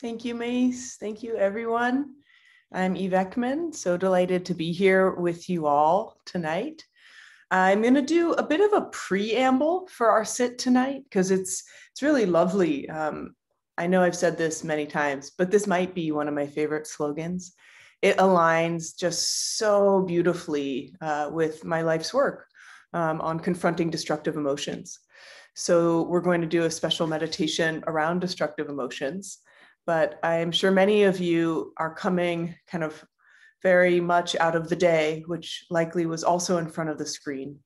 Thank you, Mace. Thank you, everyone. I'm Eve Ekman, so delighted to be here with you all tonight. I'm going to do a bit of a preamble for our sit tonight because it's it's really lovely. Um, I know I've said this many times, but this might be one of my favorite slogans. It aligns just so beautifully uh, with my life's work um, on confronting destructive emotions. So we're going to do a special meditation around destructive emotions but I'm sure many of you are coming kind of very much out of the day, which likely was also in front of the screen.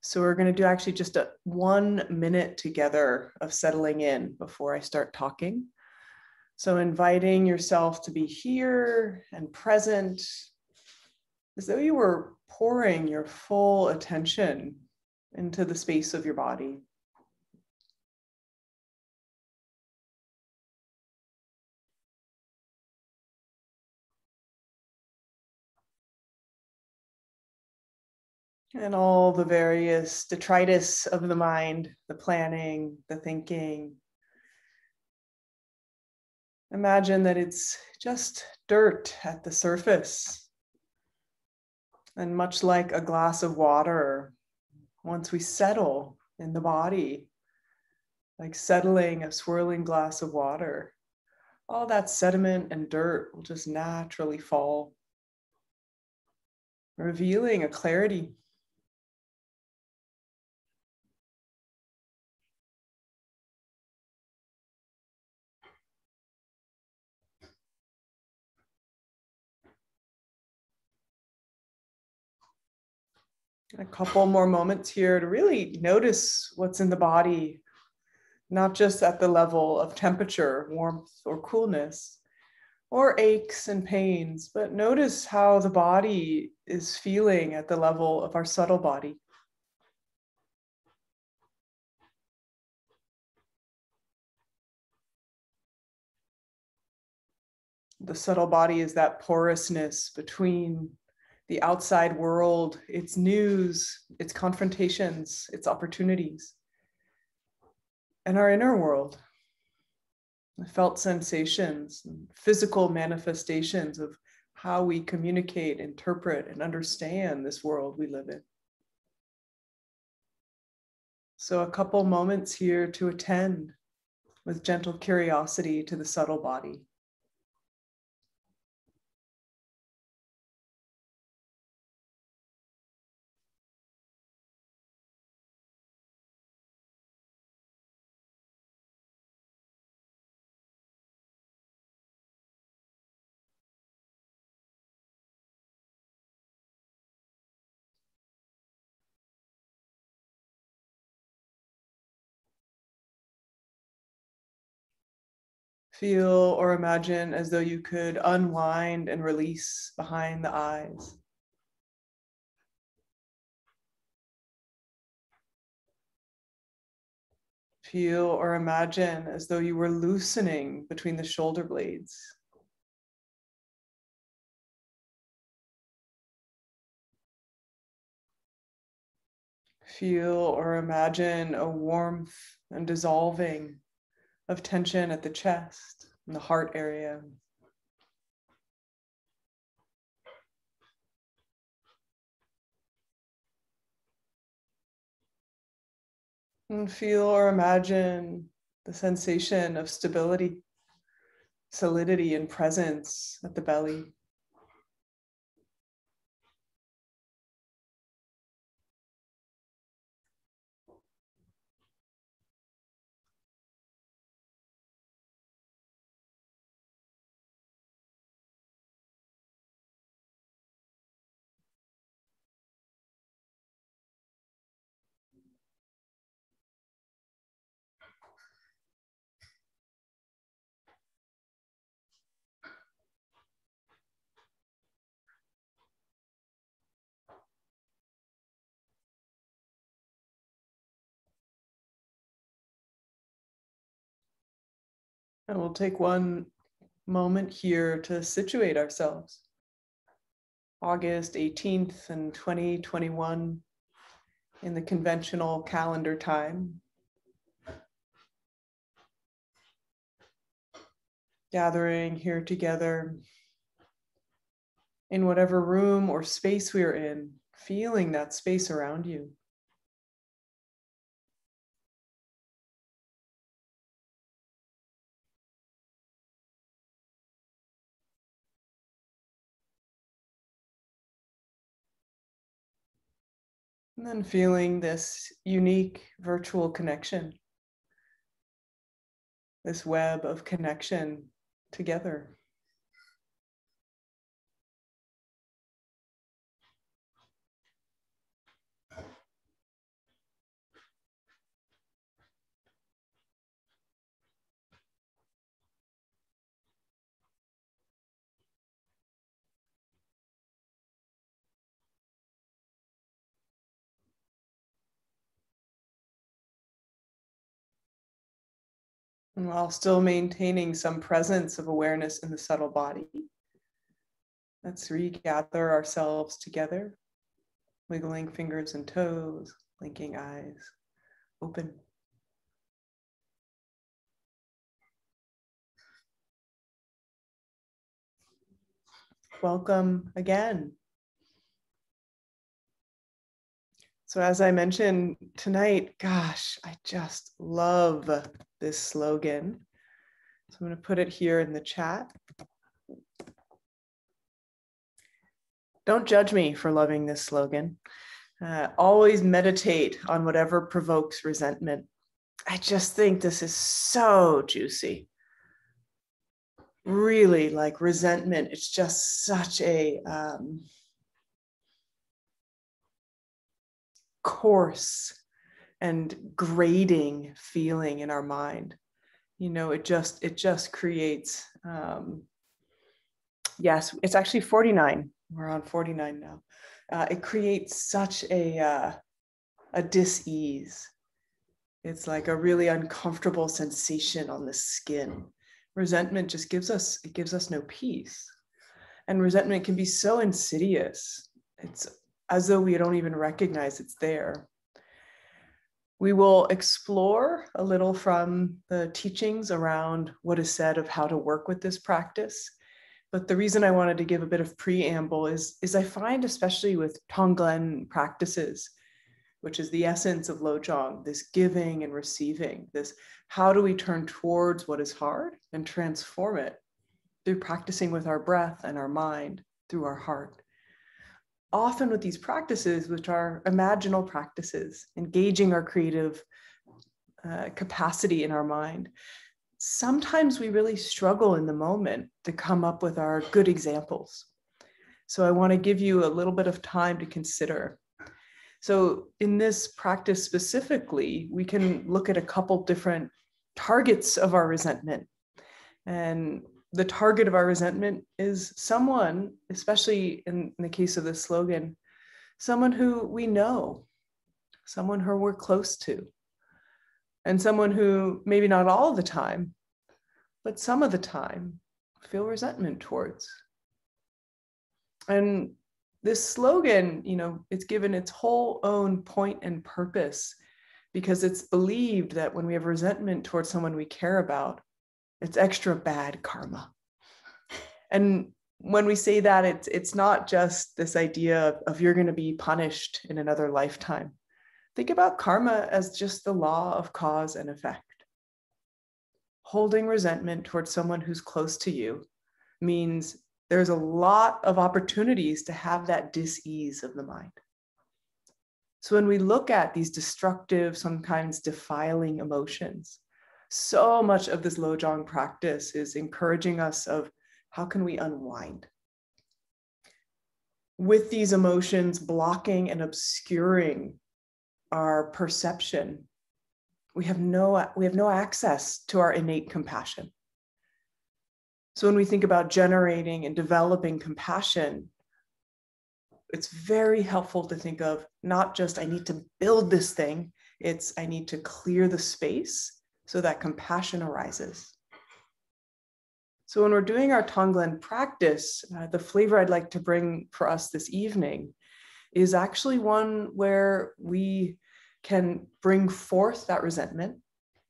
So we're going to do actually just a one minute together of settling in before I start talking. So inviting yourself to be here and present as though you were pouring your full attention into the space of your body. And all the various detritus of the mind, the planning, the thinking. Imagine that it's just dirt at the surface. And much like a glass of water, once we settle in the body, like settling a swirling glass of water, all that sediment and dirt will just naturally fall, revealing a clarity a couple more moments here to really notice what's in the body, not just at the level of temperature, warmth, or coolness, or aches and pains, but notice how the body is feeling at the level of our subtle body. The subtle body is that porousness between the outside world, its news, its confrontations, its opportunities, and our inner world, the felt sensations, and physical manifestations of how we communicate, interpret, and understand this world we live in. So, a couple moments here to attend with gentle curiosity to the subtle body. Feel or imagine as though you could unwind and release behind the eyes. Feel or imagine as though you were loosening between the shoulder blades. Feel or imagine a warmth and dissolving of tension at the chest and the heart area. And feel or imagine the sensation of stability, solidity, and presence at the belly. And we'll take one moment here to situate ourselves. August 18th and 2021 in the conventional calendar time. gathering here together in whatever room or space we are in, feeling that space around you. And then feeling this unique virtual connection, this web of connection together. And while still maintaining some presence of awareness in the subtle body. Let's regather ourselves together, wiggling fingers and toes, blinking eyes, open. Welcome again. So, as I mentioned tonight, gosh, I just love this slogan. So, I'm going to put it here in the chat. Don't judge me for loving this slogan. Uh, always meditate on whatever provokes resentment. I just think this is so juicy. Really, like resentment, it's just such a um, coarse and grading feeling in our mind. You know it just it just creates um yes it's actually 49 we're on 49 now. Uh, it creates such a uh, a dis-ease. It's like a really uncomfortable sensation on the skin. Resentment just gives us it gives us no peace. And resentment can be so insidious. It's as though we don't even recognize it's there. We will explore a little from the teachings around what is said of how to work with this practice. But the reason I wanted to give a bit of preamble is, is I find, especially with Tonglen practices, which is the essence of Lojong, this giving and receiving, this how do we turn towards what is hard and transform it through practicing with our breath and our mind, through our heart often with these practices, which are imaginal practices, engaging our creative uh, capacity in our mind, sometimes we really struggle in the moment to come up with our good examples. So I want to give you a little bit of time to consider. So in this practice specifically, we can look at a couple different targets of our resentment. And the target of our resentment is someone, especially in, in the case of this slogan, someone who we know, someone who we're close to, and someone who maybe not all the time, but some of the time feel resentment towards. And this slogan, you know, it's given its whole own point and purpose because it's believed that when we have resentment towards someone we care about, it's extra bad karma. And when we say that, it's it's not just this idea of, of you're going to be punished in another lifetime. Think about karma as just the law of cause and effect. Holding resentment towards someone who's close to you means there's a lot of opportunities to have that dis-ease of the mind. So when we look at these destructive, sometimes defiling emotions, so much of this Lojong practice is encouraging us of how can we unwind? With these emotions blocking and obscuring our perception, we have no, we have no access to our innate compassion. So when we think about generating and developing compassion, it's very helpful to think of not just I need to build this thing, it's I need to clear the space so that compassion arises. So when we're doing our Tonglen practice, uh, the flavor I'd like to bring for us this evening is actually one where we can bring forth that resentment,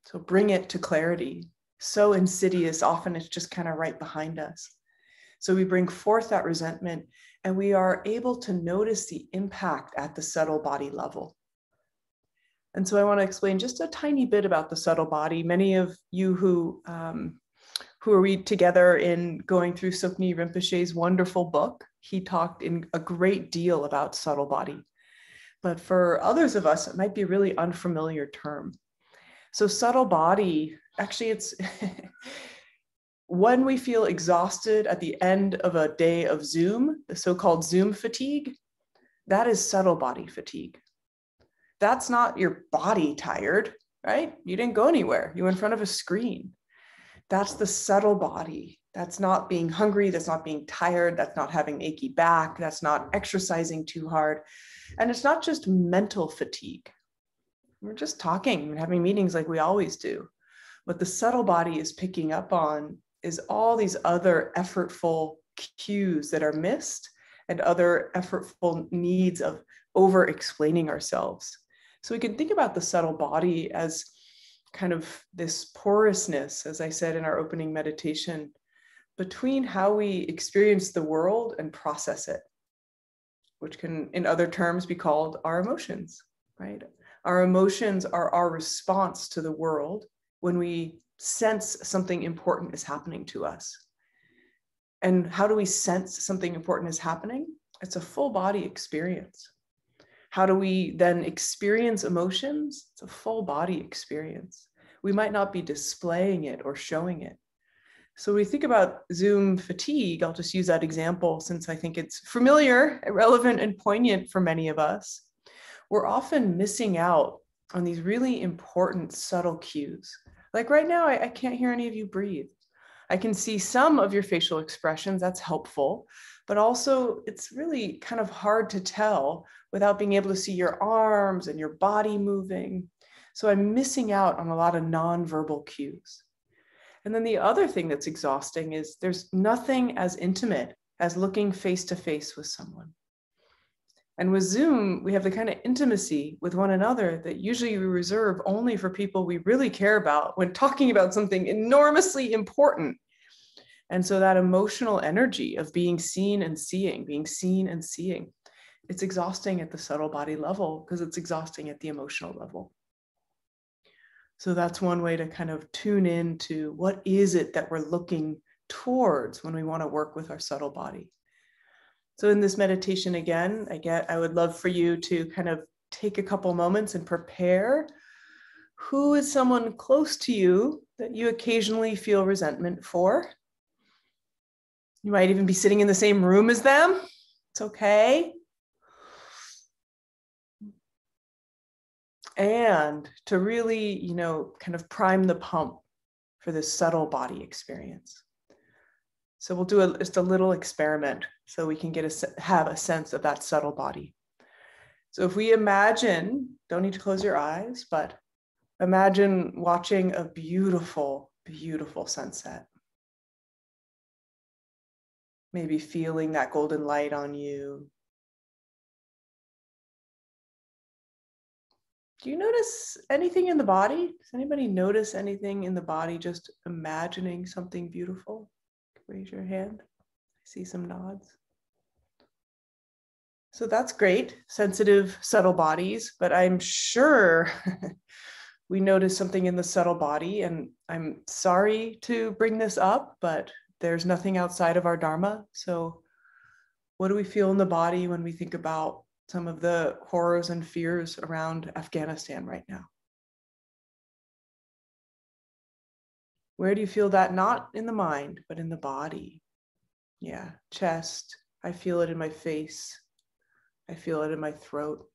so bring it to clarity, so insidious, often it's just kind of right behind us. So we bring forth that resentment and we are able to notice the impact at the subtle body level. And so I want to explain just a tiny bit about the subtle body. Many of you who um, who are we together in going through Tsoknyi Rinpoche's wonderful book, he talked in a great deal about subtle body. But for others of us, it might be a really unfamiliar term. So subtle body, actually, it's when we feel exhausted at the end of a day of Zoom, the so called Zoom fatigue, that is subtle body fatigue. That's not your body tired, right? You didn't go anywhere, you were in front of a screen. That's the subtle body. That's not being hungry, that's not being tired, that's not having achy back, that's not exercising too hard. And it's not just mental fatigue. We're just talking and having meetings like we always do. What the subtle body is picking up on is all these other effortful cues that are missed and other effortful needs of over explaining ourselves. So we can think about the subtle body as kind of this porousness, as I said in our opening meditation, between how we experience the world and process it, which can, in other terms, be called our emotions, right? Our emotions are our response to the world when we sense something important is happening to us. And how do we sense something important is happening? It's a full body experience. How do we then experience emotions? It's a full body experience. We might not be displaying it or showing it. So we think about Zoom fatigue. I'll just use that example since I think it's familiar, relevant, and poignant for many of us. We're often missing out on these really important subtle cues like right now, I, I can't hear any of you breathe. I can see some of your facial expressions, that's helpful, but also it's really kind of hard to tell without being able to see your arms and your body moving. So I'm missing out on a lot of nonverbal cues. And then the other thing that's exhausting is there's nothing as intimate as looking face to face with someone. And with Zoom, we have the kind of intimacy with one another that usually we reserve only for people we really care about when talking about something enormously important. And so that emotional energy of being seen and seeing, being seen and seeing, it's exhausting at the subtle body level because it's exhausting at the emotional level. So that's one way to kind of tune in to what is it that we're looking towards when we want to work with our subtle body. So in this meditation again, I get I would love for you to kind of take a couple moments and prepare. Who is someone close to you that you occasionally feel resentment for? You might even be sitting in the same room as them. It's okay. And to really, you know, kind of prime the pump for this subtle body experience. So we'll do a, just a little experiment so we can get a, have a sense of that subtle body. So if we imagine, don't need to close your eyes, but imagine watching a beautiful, beautiful sunset. Maybe feeling that golden light on you. Do you notice anything in the body? Does anybody notice anything in the body just imagining something beautiful? Raise your hand. I see some nods. So that's great, sensitive, subtle bodies, but I'm sure we notice something in the subtle body. And I'm sorry to bring this up, but there's nothing outside of our Dharma. So, what do we feel in the body when we think about some of the horrors and fears around Afghanistan right now? Where do you feel that? Not in the mind, but in the body. Yeah, chest. I feel it in my face. I feel it in my throat.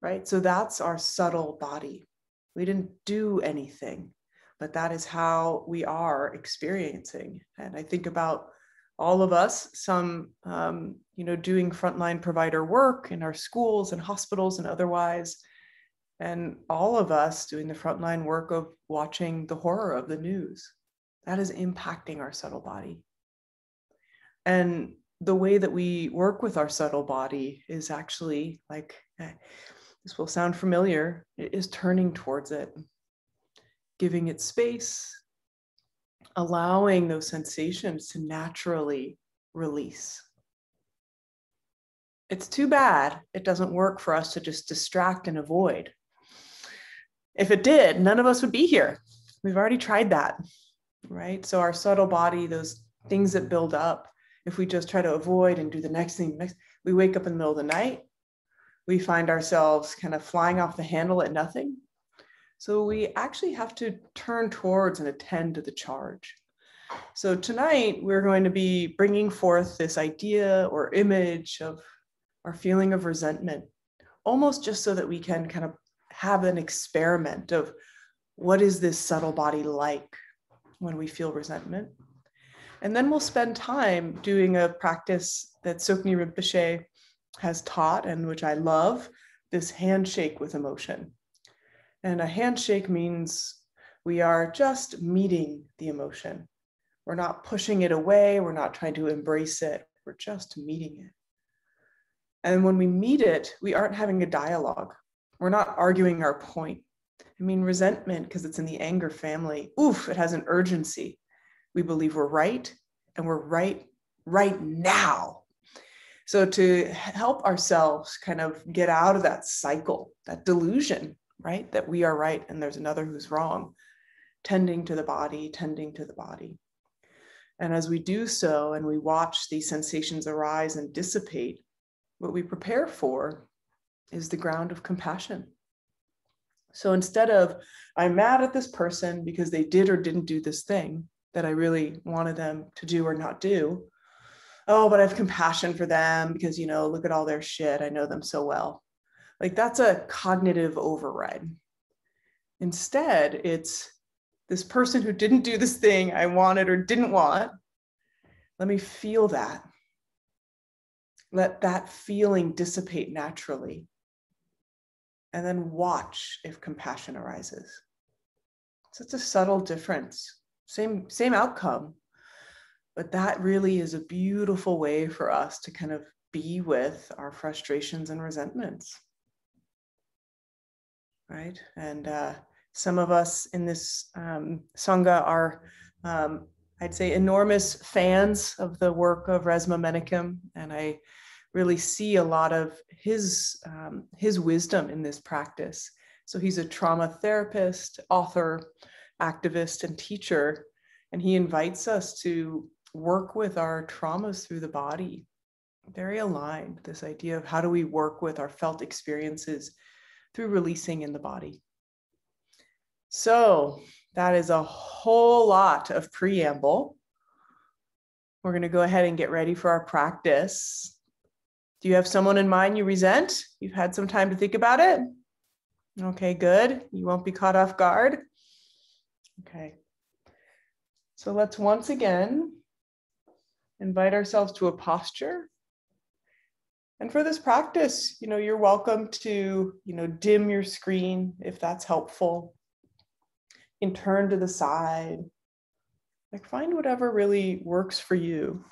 Right? So that's our subtle body. We didn't do anything, but that is how we are experiencing. And I think about all of us, some, um, you know, doing frontline provider work in our schools and hospitals and otherwise, and all of us doing the frontline work of watching the horror of the news. That is impacting our subtle body. And the way that we work with our subtle body is actually like, eh, this will sound familiar, it is turning towards it, giving it space, allowing those sensations to naturally release. It's too bad it doesn't work for us to just distract and avoid. If it did, none of us would be here. We've already tried that, right? So, our subtle body, those things that build up, if we just try to avoid and do the next thing, next, we wake up in the middle of the night, we find ourselves kind of flying off the handle at nothing. So, we actually have to turn towards and attend to the charge. So, tonight we're going to be bringing forth this idea or image of our feeling of resentment, almost just so that we can kind of have an experiment of what is this subtle body like when we feel resentment. And then we'll spend time doing a practice that Tsoknyi Rinpoche has taught and which I love this handshake with emotion. And a handshake means we are just meeting the emotion. We're not pushing it away, we're not trying to embrace it, we're just meeting it. And when we meet it, we aren't having a dialogue. We're not arguing our point. I mean, resentment, because it's in the anger family, oof, it has an urgency. We believe we're right and we're right right now. So, to help ourselves kind of get out of that cycle, that delusion, right, that we are right and there's another who's wrong, tending to the body, tending to the body. And as we do so and we watch these sensations arise and dissipate, what we prepare for is the ground of compassion. So instead of, I'm mad at this person because they did or didn't do this thing that I really wanted them to do or not do. Oh, but I have compassion for them because, you know, look at all their shit. I know them so well. Like that's a cognitive override. Instead, it's this person who didn't do this thing I wanted or didn't want. Let me feel that. Let that feeling dissipate naturally. And then watch if compassion arises. It's a subtle difference. Same, same outcome. But that really is a beautiful way for us to kind of be with our frustrations and resentments. Right. And uh, some of us in this um, Sangha are um, I'd say enormous fans of the work of Resmaa Menakem, and I really see a lot of his um, his wisdom in this practice. So he's a trauma therapist, author, activist, and teacher, and he invites us to work with our traumas through the body. Very aligned. This idea of how do we work with our felt experiences through releasing in the body. So that is a whole lot of preamble. We're going to go ahead and get ready for our practice. Do you have someone in mind you resent? You've had some time to think about it? Okay, good. You won't be caught off guard. Okay. So let's once again invite ourselves to a posture. And for this practice, you know, you're welcome to, you know, dim your screen if that's helpful and turn to the side. Like find whatever really works for you.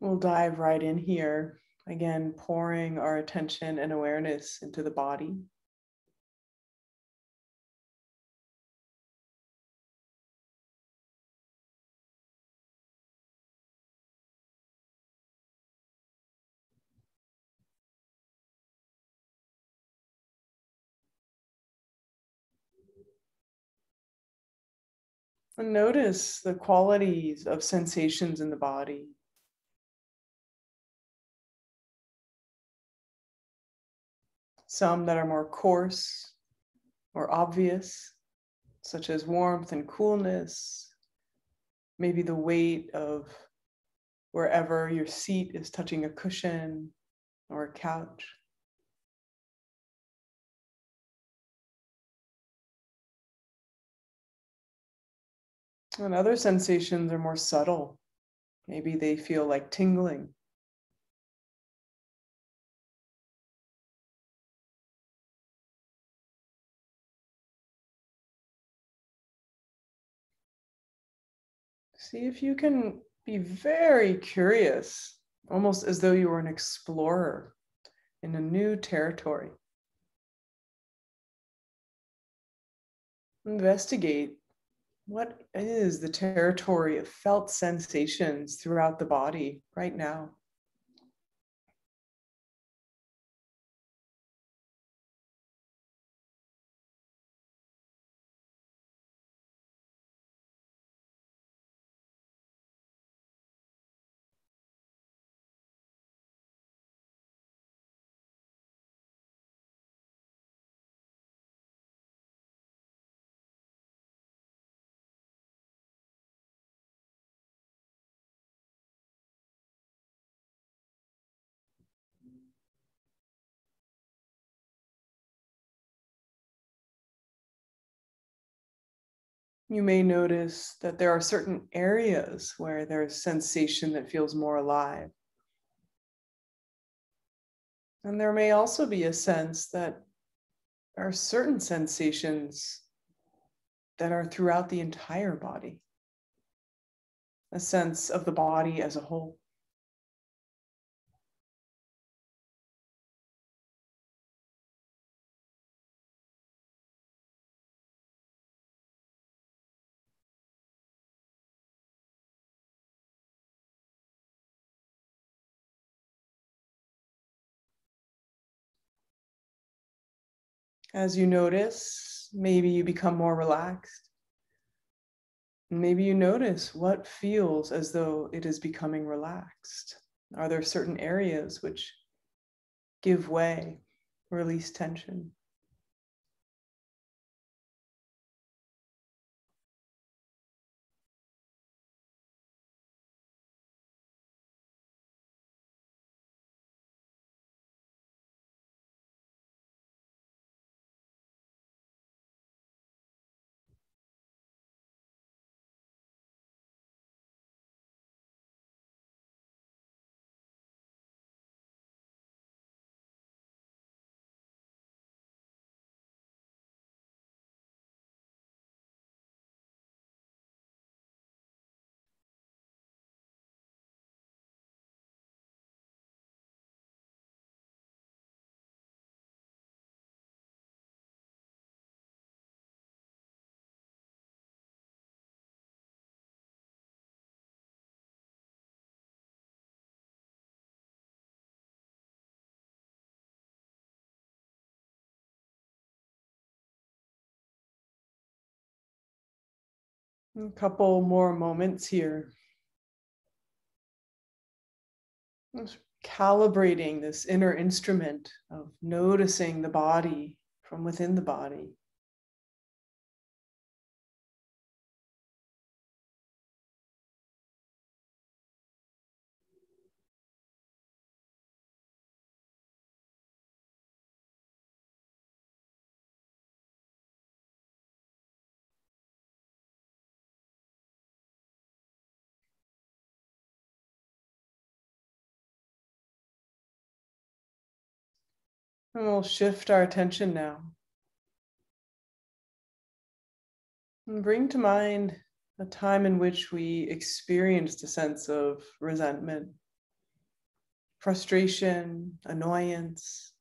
We'll dive right in here. Again, pouring our attention and awareness into the body. And notice the qualities of sensations in the body. Some that are more coarse or obvious, such as warmth and coolness, maybe the weight of wherever your seat is touching a cushion or a couch. And other sensations are more subtle. Maybe they feel like tingling. See if you can be very curious, almost as though you were an explorer in a new territory. Investigate what is the territory of felt sensations throughout the body right now? You may notice that there are certain areas where there's sensation that feels more alive. And there may also be a sense that there are certain sensations that are throughout the entire body, a sense of the body as a whole. As you notice, maybe you become more relaxed. Maybe you notice what feels as though it is becoming relaxed. Are there certain areas which give way, release tension? A couple more moments here. Just calibrating this inner instrument of noticing the body from within the body. And we'll shift our attention now. And bring to mind a time in which we experienced a sense of resentment, frustration, annoyance.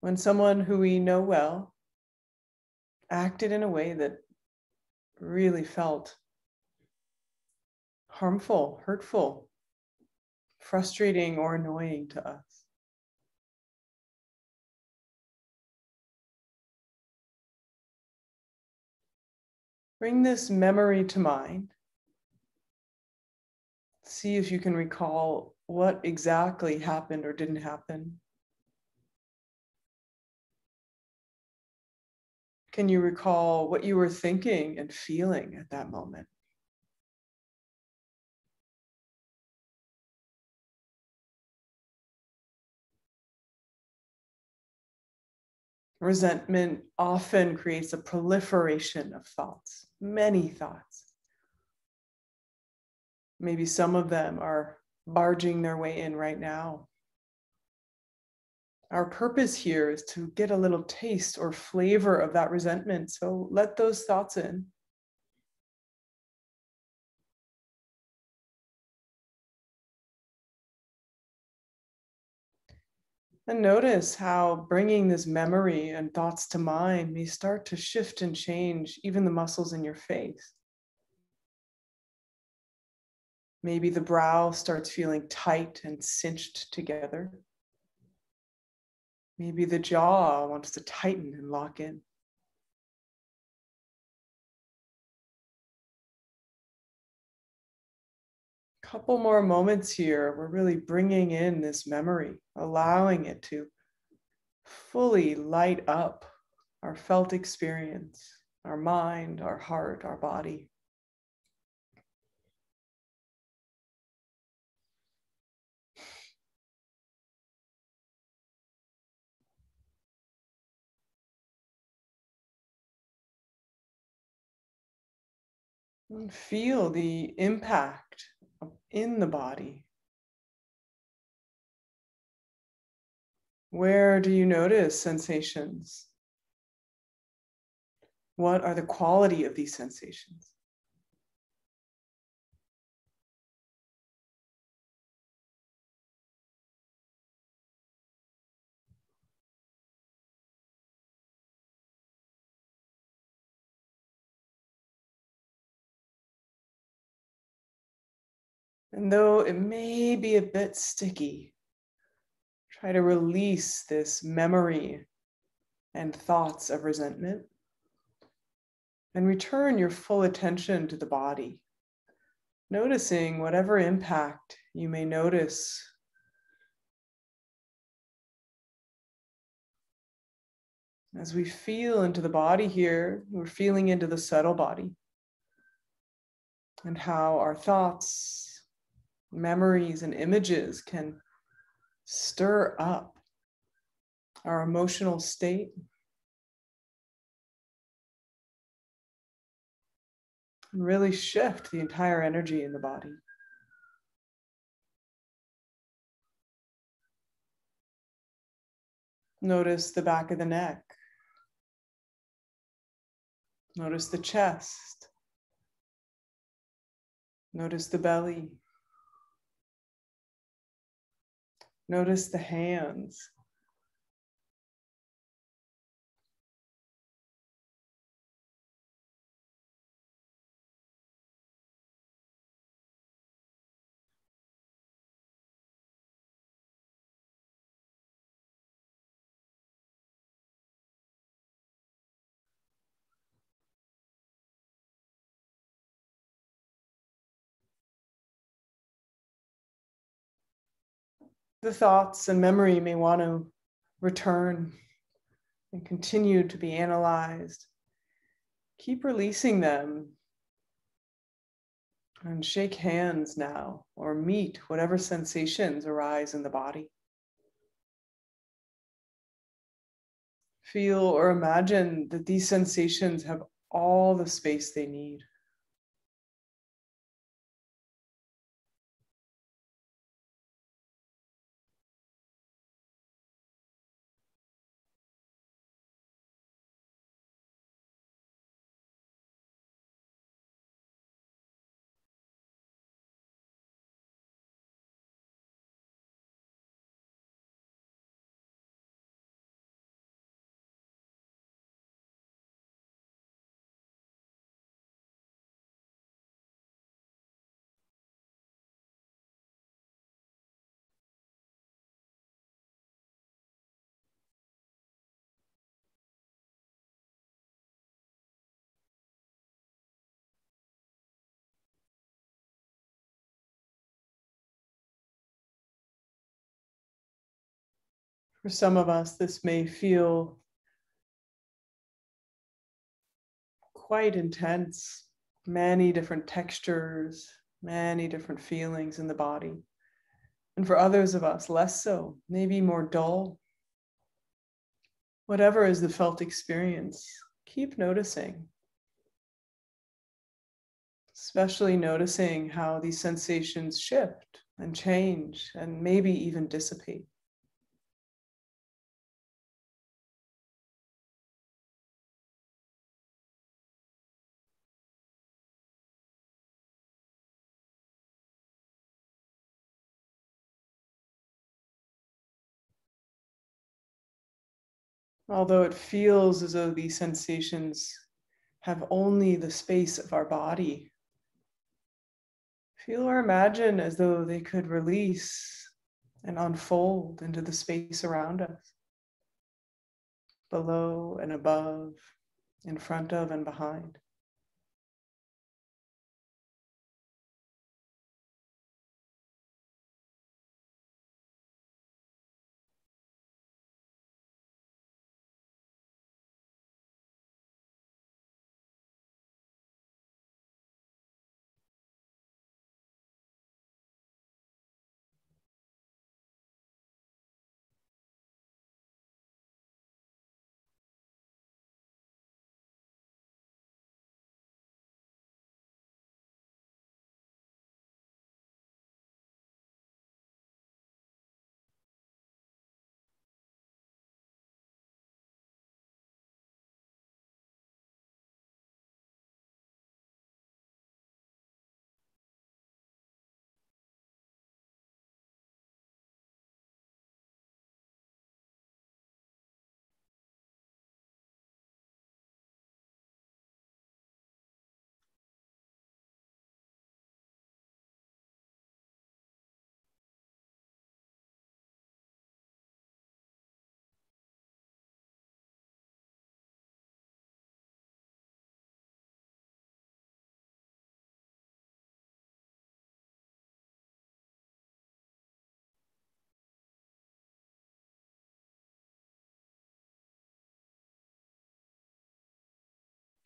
When someone who we know well acted in a way that really felt harmful, hurtful, frustrating, or annoying to us. Bring this memory to mind. See if you can recall what exactly happened or didn't happen. Can you recall what you were thinking and feeling at that moment? Resentment often creates a proliferation of thoughts, many thoughts. Maybe some of them are barging their way in right now. Our purpose here is to get a little taste or flavor of that resentment. So let those thoughts in. And notice how bringing this memory and thoughts to mind may start to shift and change even the muscles in your face. Maybe the brow starts feeling tight and cinched together. Maybe the jaw wants to tighten and lock in. Couple more moments here. We're really bringing in this memory, allowing it to fully light up our felt experience, our mind, our heart, our body. Feel the impact in the body. Where do you notice sensations? What are the quality of these sensations? And though it may be a bit sticky, try to release this memory and thoughts of resentment and return your full attention to the body, noticing whatever impact you may notice. As we feel into the body here, we're feeling into the subtle body and how our thoughts memories and images can stir up our emotional state. And really shift the entire energy in the body. Notice the back of the neck. Notice the chest. Notice the belly. Notice the hands. The thoughts and memory may want to return and continue to be analyzed. Keep releasing them and shake hands now or meet whatever sensations arise in the body. Feel or imagine that these sensations have all the space they need. For some of us, this may feel quite intense, many different textures, many different feelings in the body. And for others of us, less so, maybe more dull. Whatever is the felt experience, keep noticing. Especially noticing how these sensations shift and change and maybe even dissipate. Although it feels as though these sensations have only the space of our body, feel or imagine as though they could release and unfold into the space around us, below and above, in front of and behind.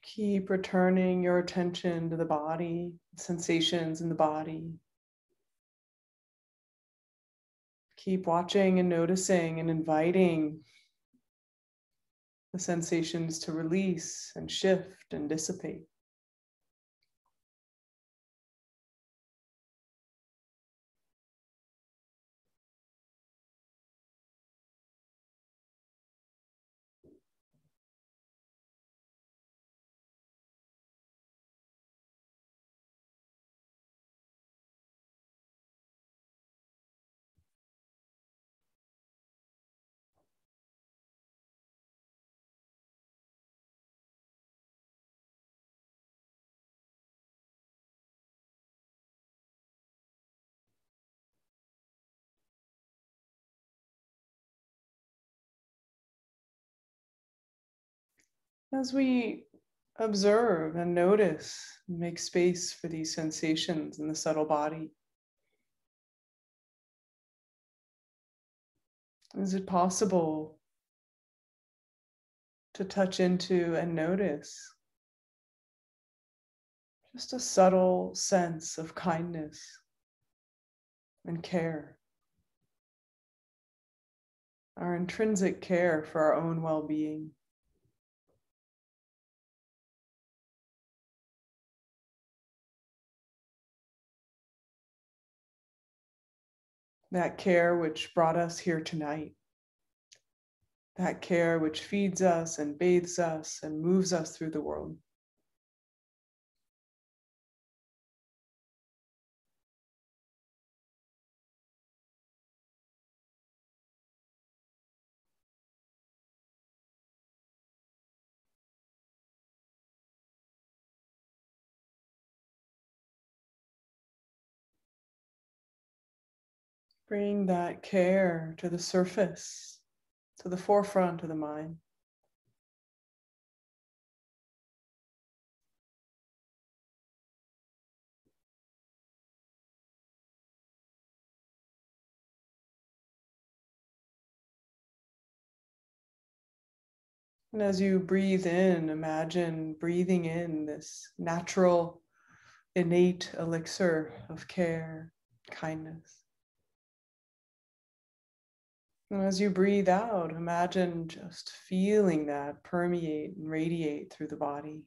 Keep returning your attention to the body, sensations in the body. Keep watching and noticing and inviting the sensations to release and shift and dissipate. As we observe and notice, make space for these sensations in the subtle body. Is it possible to touch into and notice just a subtle sense of kindness and care? Our intrinsic care for our own well being. That care which brought us here tonight, that care which feeds us and bathes us and moves us through the world. Bring that care to the surface, to the forefront of the mind. And as you breathe in, imagine breathing in this natural, innate elixir of care, kindness. And as you breathe out, imagine just feeling that permeate and radiate through the body.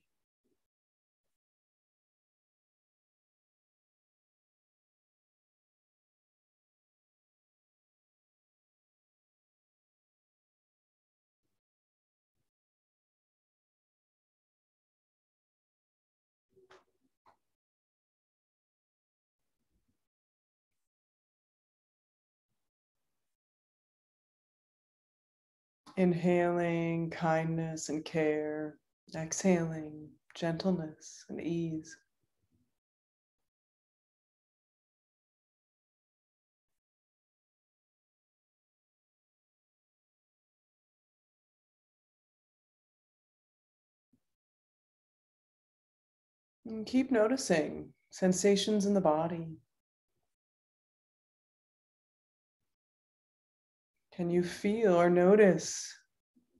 Inhaling kindness and care, exhaling gentleness and ease. And keep noticing sensations in the body. Can you feel or notice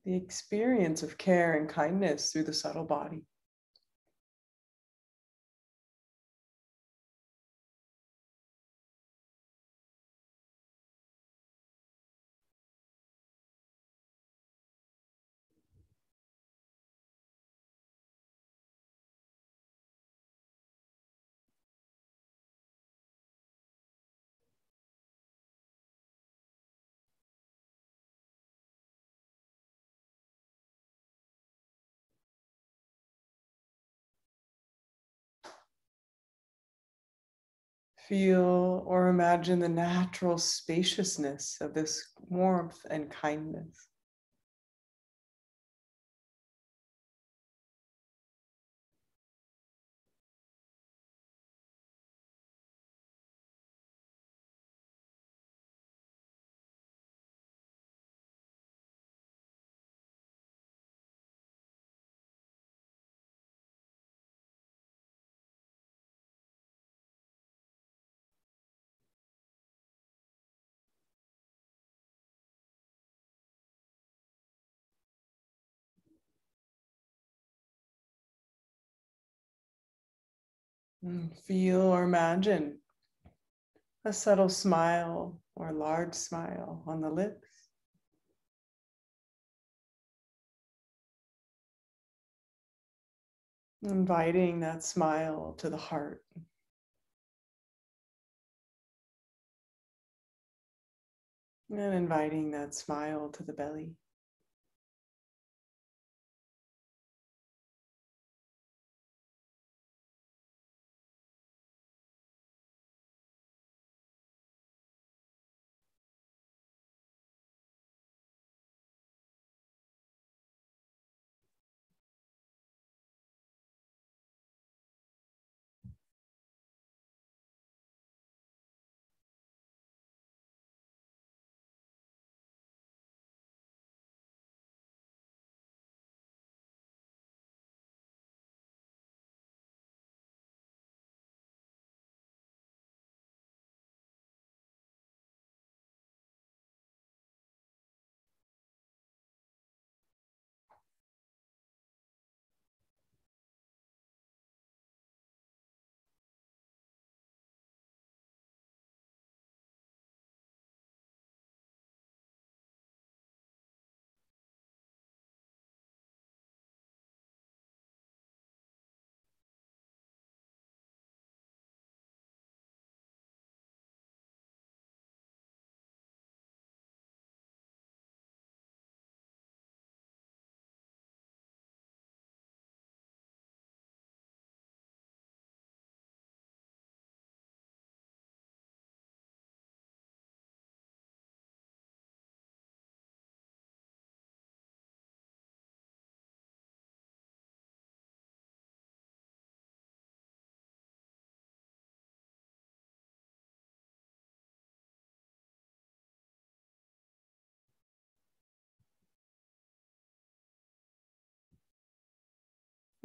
the experience of care and kindness through the subtle body? Feel or imagine the natural spaciousness of this warmth and kindness. Feel or imagine a subtle smile or large smile on the lips. Inviting that smile to the heart. And inviting that smile to the belly.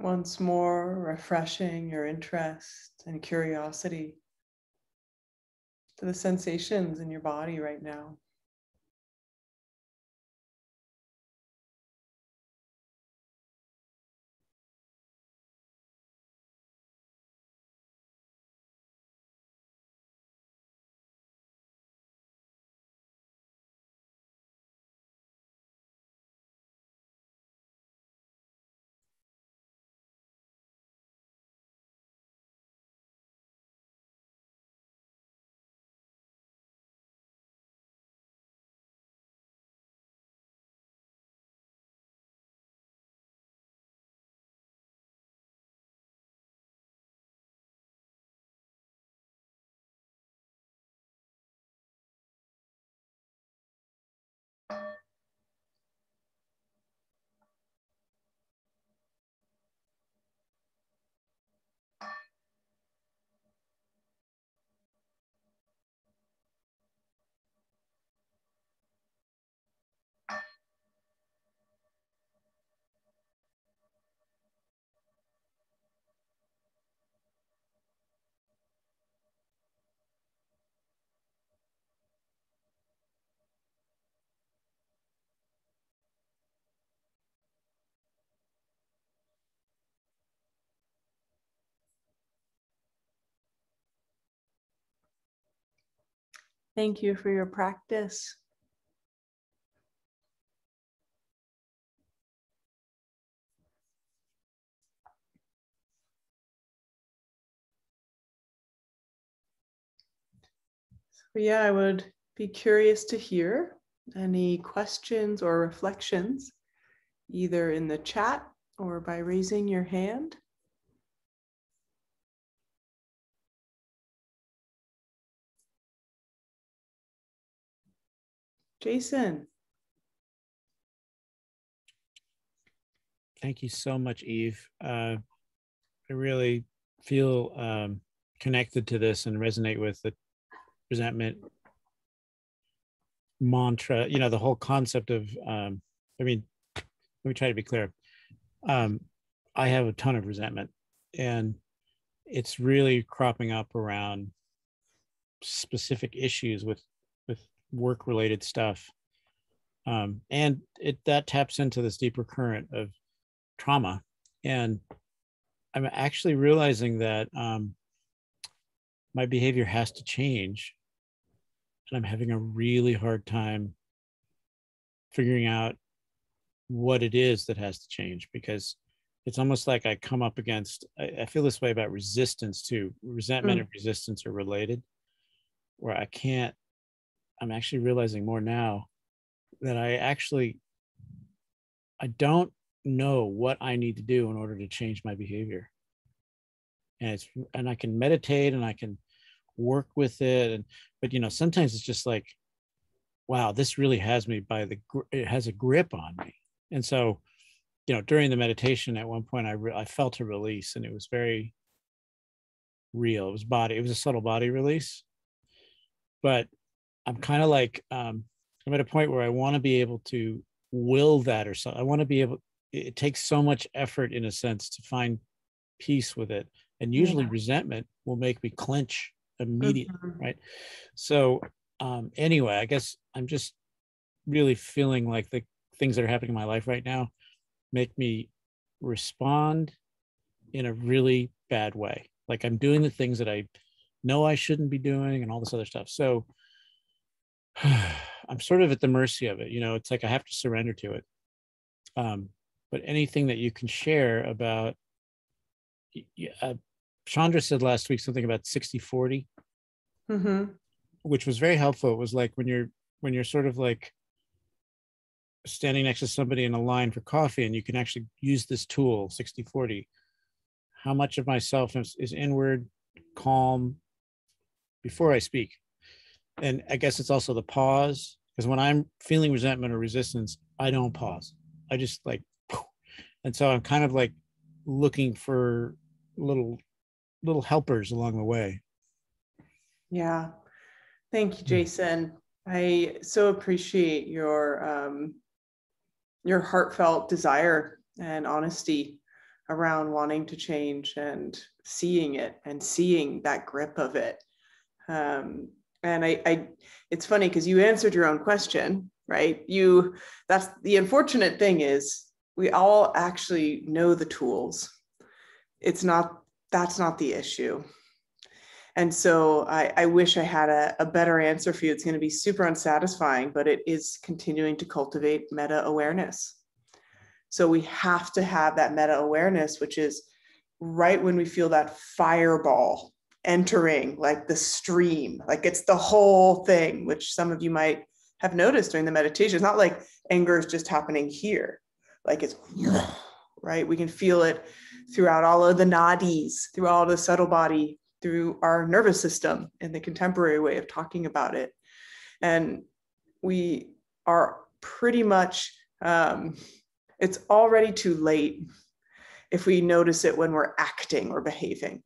Once more, refreshing your interest and curiosity to the sensations in your body right now. Thank you for your practice. So yeah, I would be curious to hear any questions or reflections, either in the chat or by raising your hand. Jason. Thank you so much, Eve. Uh, I really feel um, connected to this and resonate with the resentment mantra, you know, the whole concept of, um, I mean, let me try to be clear. Um, I have a ton of resentment and it's really cropping up around specific issues with with work related stuff um, and it that taps into this deeper current of trauma and i'm actually realizing that um, my behavior has to change and i'm having a really hard time figuring out what it is that has to change because it's almost like i come up against i, I feel this way about resistance too resentment mm. and resistance are related where i can't i'm actually realizing more now that i actually i don't know what i need to do in order to change my behavior. And it's and i can meditate and i can work with it. And but you know sometimes it's just like wow this really has me by the it has a grip on me. And so you know during the meditation at one point i re- i felt a release and it was very real. It was body it was a subtle body release. But i'm kind of like um i'm at a point where i want to be able to will that or something i want to be able it takes so much effort in a sense to find peace with it and usually yeah. resentment will make me clench immediately mm-hmm. right so um anyway i guess i'm just really feeling like the things that are happening in my life right now make me respond in a really bad way. Like I'm doing the things that I know I shouldn't be doing and all this other stuff. So I'm sort of at the mercy of it. You know, it's like I have to surrender to it. Um, but anything that you can share about, uh, Chandra said last week something about 60 40, mm-hmm. which was very helpful. It was like when you're, when you're sort of like standing next to somebody in a line for coffee and you can actually use this tool 60 40 how much of myself is, is inward calm before i speak and i guess it's also the pause because when i'm feeling resentment or resistance i don't pause. I just like and so i'm kind of like looking for little little helpers along the way. Yeah. Thank you hmm. jason. I so appreciate your um, your heartfelt desire and honesty around wanting to change and seeing it and seeing that grip of it. Um, and I, I, it's funny because you answered your own question, right? You, that's the unfortunate thing is we all actually know the tools. It's not, that's not the issue. And so I, I wish I had a, a better answer for you. It's going to be super unsatisfying, but it is continuing to cultivate meta awareness. So we have to have that meta awareness, which is right when we feel that fireball entering like the stream, like it's the whole thing, which some of you might have noticed during the meditation. It's not like anger is just happening here, like it's right. We can feel it throughout all of the nadis, through all the subtle body through our nervous system in the contemporary way of talking about it. And we are pretty much, um, it's already too late if we notice it when we're acting or behaving.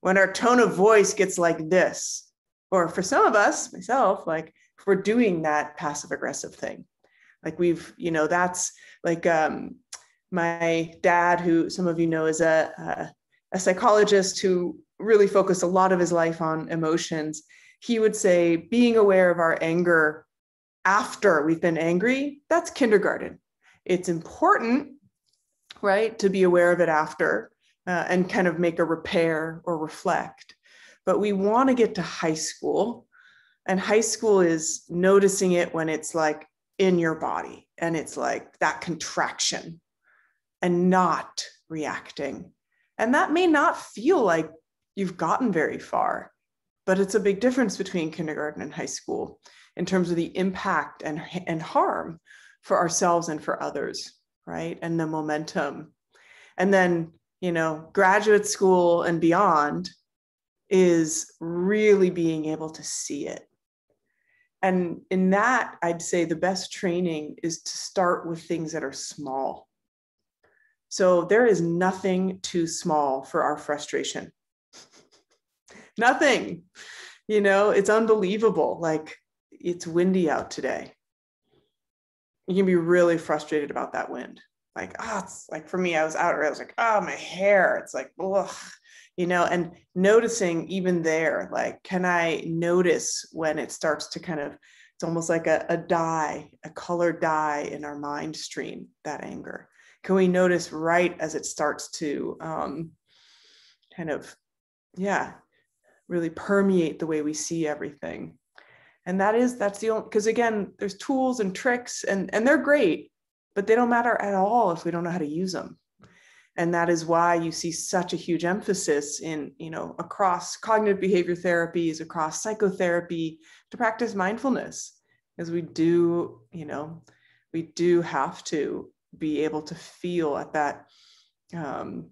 When our tone of voice gets like this, or for some of us, myself, like if we're doing that passive aggressive thing, like we've, you know, that's like um, my dad, who some of you know is a, a, a psychologist who really focused a lot of his life on emotions, he would say being aware of our anger after we've been angry, that's kindergarten. It's important, right, to be aware of it after uh, and kind of make a repair or reflect. But we want to get to high school And high school is noticing it when it's like in your body and it's like that contraction and not reacting. And that may not feel like you've gotten very far, but it's a big difference between kindergarten and high school in terms of the impact and, and harm for ourselves and for others, right? And the momentum. And then, you know, graduate school and beyond is really being able to see it. And in that, I'd say the best training is to start with things that are small. So there is nothing too small for our frustration. nothing. You know, it's unbelievable. Like it's windy out today. You can be really frustrated about that wind. Like, oh, it's like for me, I was out, I was like, oh, my hair. It's like, ugh, you know, and noticing even there, like, can I notice when it starts to kind of, it's almost like a, a dye, a color dye in our mind stream, that anger can we notice right as it starts to um, kind of yeah really permeate the way we see everything and that is that's the only because again there's tools and tricks and and they're great but they don't matter at all if we don't know how to use them and that is why you see such a huge emphasis in you know across cognitive behavior therapies across psychotherapy to practice mindfulness because we do you know we do have to be able to feel at that um,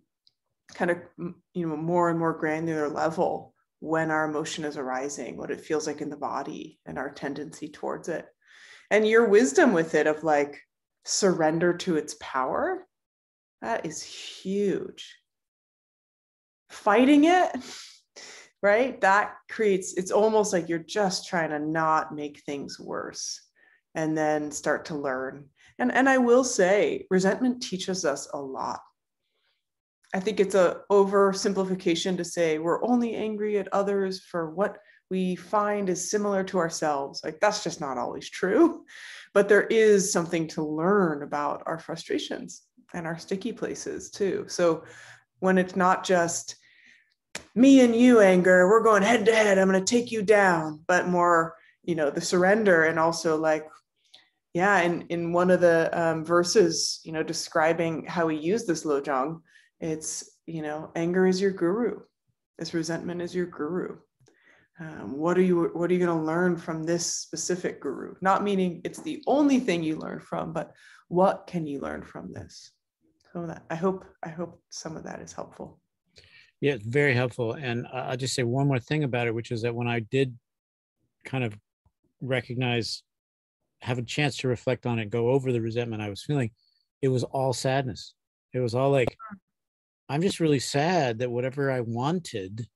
kind of you know more and more granular level when our emotion is arising what it feels like in the body and our tendency towards it. And your wisdom with it of like surrender to its power that is huge fighting it right that creates it's almost like you're just trying to not make things worse and then start to learn and, and I will say, resentment teaches us a lot. I think it's a oversimplification to say we're only angry at others for what we find is similar to ourselves. Like that's just not always true. But there is something to learn about our frustrations and our sticky places too. So when it's not just me and you anger, we're going head to head, I'm going to take you down, but more, you know, the surrender and also like yeah in in one of the um, verses you know describing how we use this lojong it's you know anger is your guru this resentment is your guru um, what are you what are you going to learn from this specific guru? Not meaning it's the only thing you learn from but what can you learn from this? So that i hope i hope some of that is helpful. Yeah very helpful. And i'll just say one more thing about it which is that when i did kind of recognize have a chance to reflect on it, go over the resentment I was feeling, it was all sadness. It was all like, I'm just really sad that whatever I wanted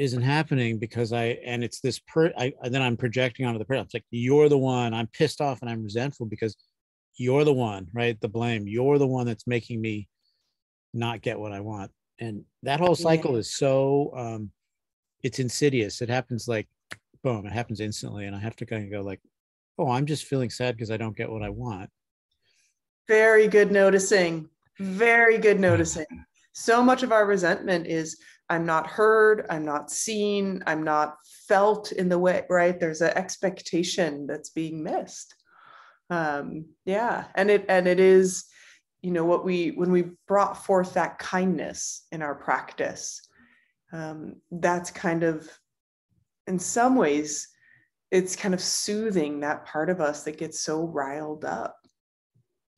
isn't happening because I and it's this per I then I'm projecting onto the person. It's like you're the one. I'm pissed off and I'm resentful because you're the one, right? The blame. You're the one that's making me not get what I want. And that whole cycle yeah. is so um it's insidious. It happens like boom, it happens instantly. And I have to kind of go like, oh, I'm just feeling sad because I don't get what I want. Very good noticing. Very good noticing. So much of our resentment is I'm not heard, I'm not seen, I'm not felt in the way, right? There's an expectation that's being missed. Um, yeah. And it and it is, you know, what we when we brought forth that kindness in our practice, um, that's kind of in some ways it's kind of soothing that part of us that gets so riled up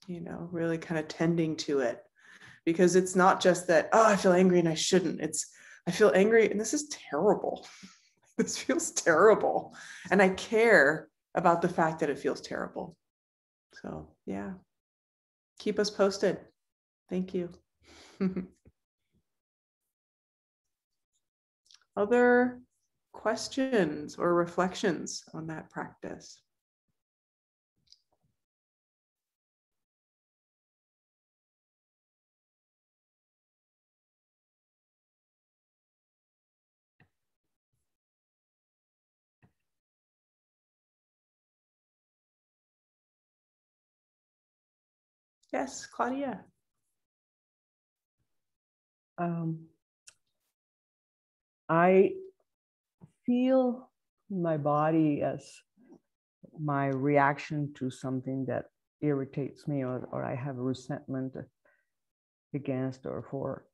you know really kind of tending to it because it's not just that oh i feel angry and i shouldn't it's i feel angry and this is terrible. This feels terrible. And i care about the fact that it feels terrible. So yeah. Keep us posted. Thank you. Other questions or reflections on that practice? Yes, Claudia. Um, I feel my body as my reaction to something that irritates me or, or I have a resentment against or for.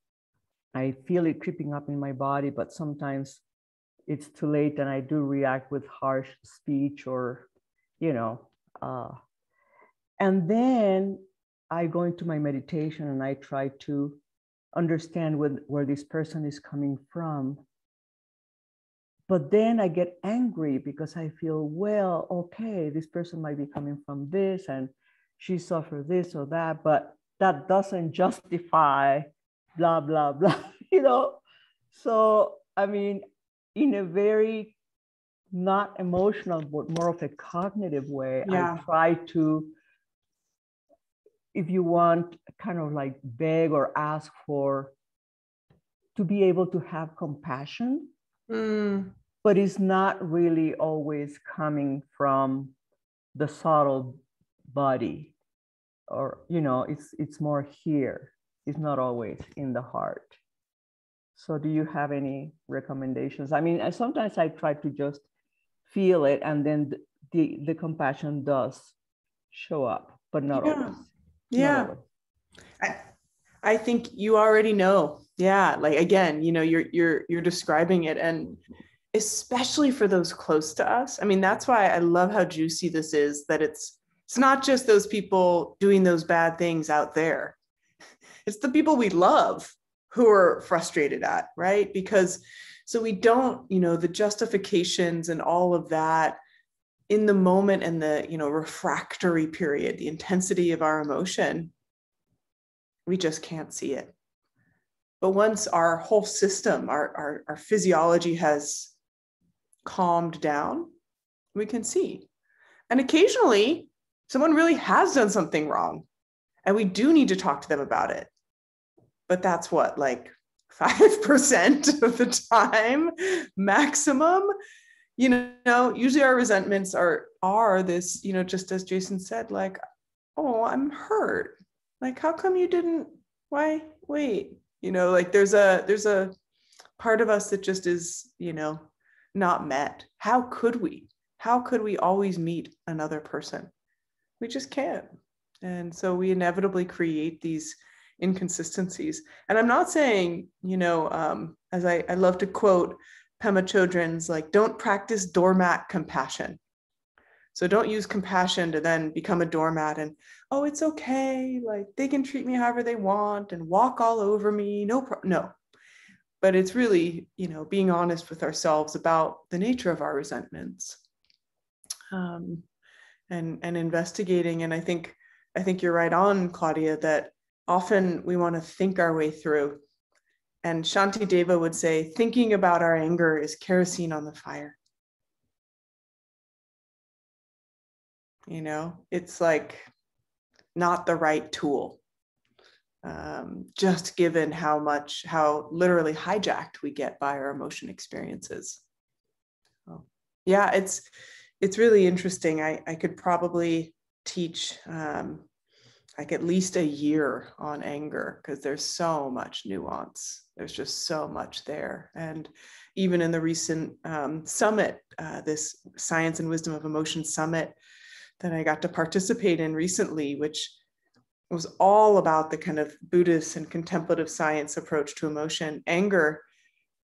I feel it creeping up in my body, but sometimes it's too late and I do react with harsh speech or, you know. Uh, and then I go into my meditation and I try to understand where, where this person is coming from. But then I get angry because I feel, well, okay, this person might be coming from this and she suffered this or that, but that doesn't justify blah, blah, blah, you know? So, I mean, in a very not emotional, but more of a cognitive way, yeah. I try to if you want, kind of like beg or ask for to be able to have compassion. Mm. But it's not really always coming from the subtle body or you know it's it's more here it's not always in the heart so do you have any recommendations i mean sometimes i try to just feel it and then the the compassion does show up but not yeah. always yeah. I, I think you already know. Yeah like again you know you're you're you're describing it and especially for those close to us i mean that's why i love how juicy this is that it's it's not just those people doing those bad things out there. It's the people we love who are frustrated at right? Because so we don't you know the justifications and all of that in the moment and the you know refractory period the intensity of our emotion we just can't see it. But once our whole system our, our, our physiology has calmed down we can see. And occasionally someone really has done something wrong and we do need to talk to them about it. But that's what like 5% of the time maximum you know usually our resentments are are this you know just as jason said like oh i'm hurt. Like how come you didn't why wait? You know like there's a there's a part of us that just is you know not met. How could we? How could we always meet another person? We just can't. And so we inevitably create these inconsistencies. And i'm not saying you know um, as I, I love to quote Pema Chodron's like, don't practice doormat compassion. So don't use compassion to then become a doormat and, oh, it's okay. Like they can treat me however they want and walk all over me. No, pro- no. But it's really, you know, being honest with ourselves about the nature of our resentments um, and, and investigating. And I think, I think you're right on, Claudia, that often we want to think our way through and Shanti Deva would say, thinking about our anger is kerosene on the fire. You know, it's like not the right tool, um, just given how much, how literally hijacked we get by our emotion experiences. Yeah, it's it's really interesting. I, I could probably teach um, like at least a year on anger because there's so much nuance. There's just so much there. And even in the recent um, summit, uh, this Science and Wisdom of Emotion Summit that I got to participate in recently, which was all about the kind of Buddhist and contemplative science approach to emotion, anger.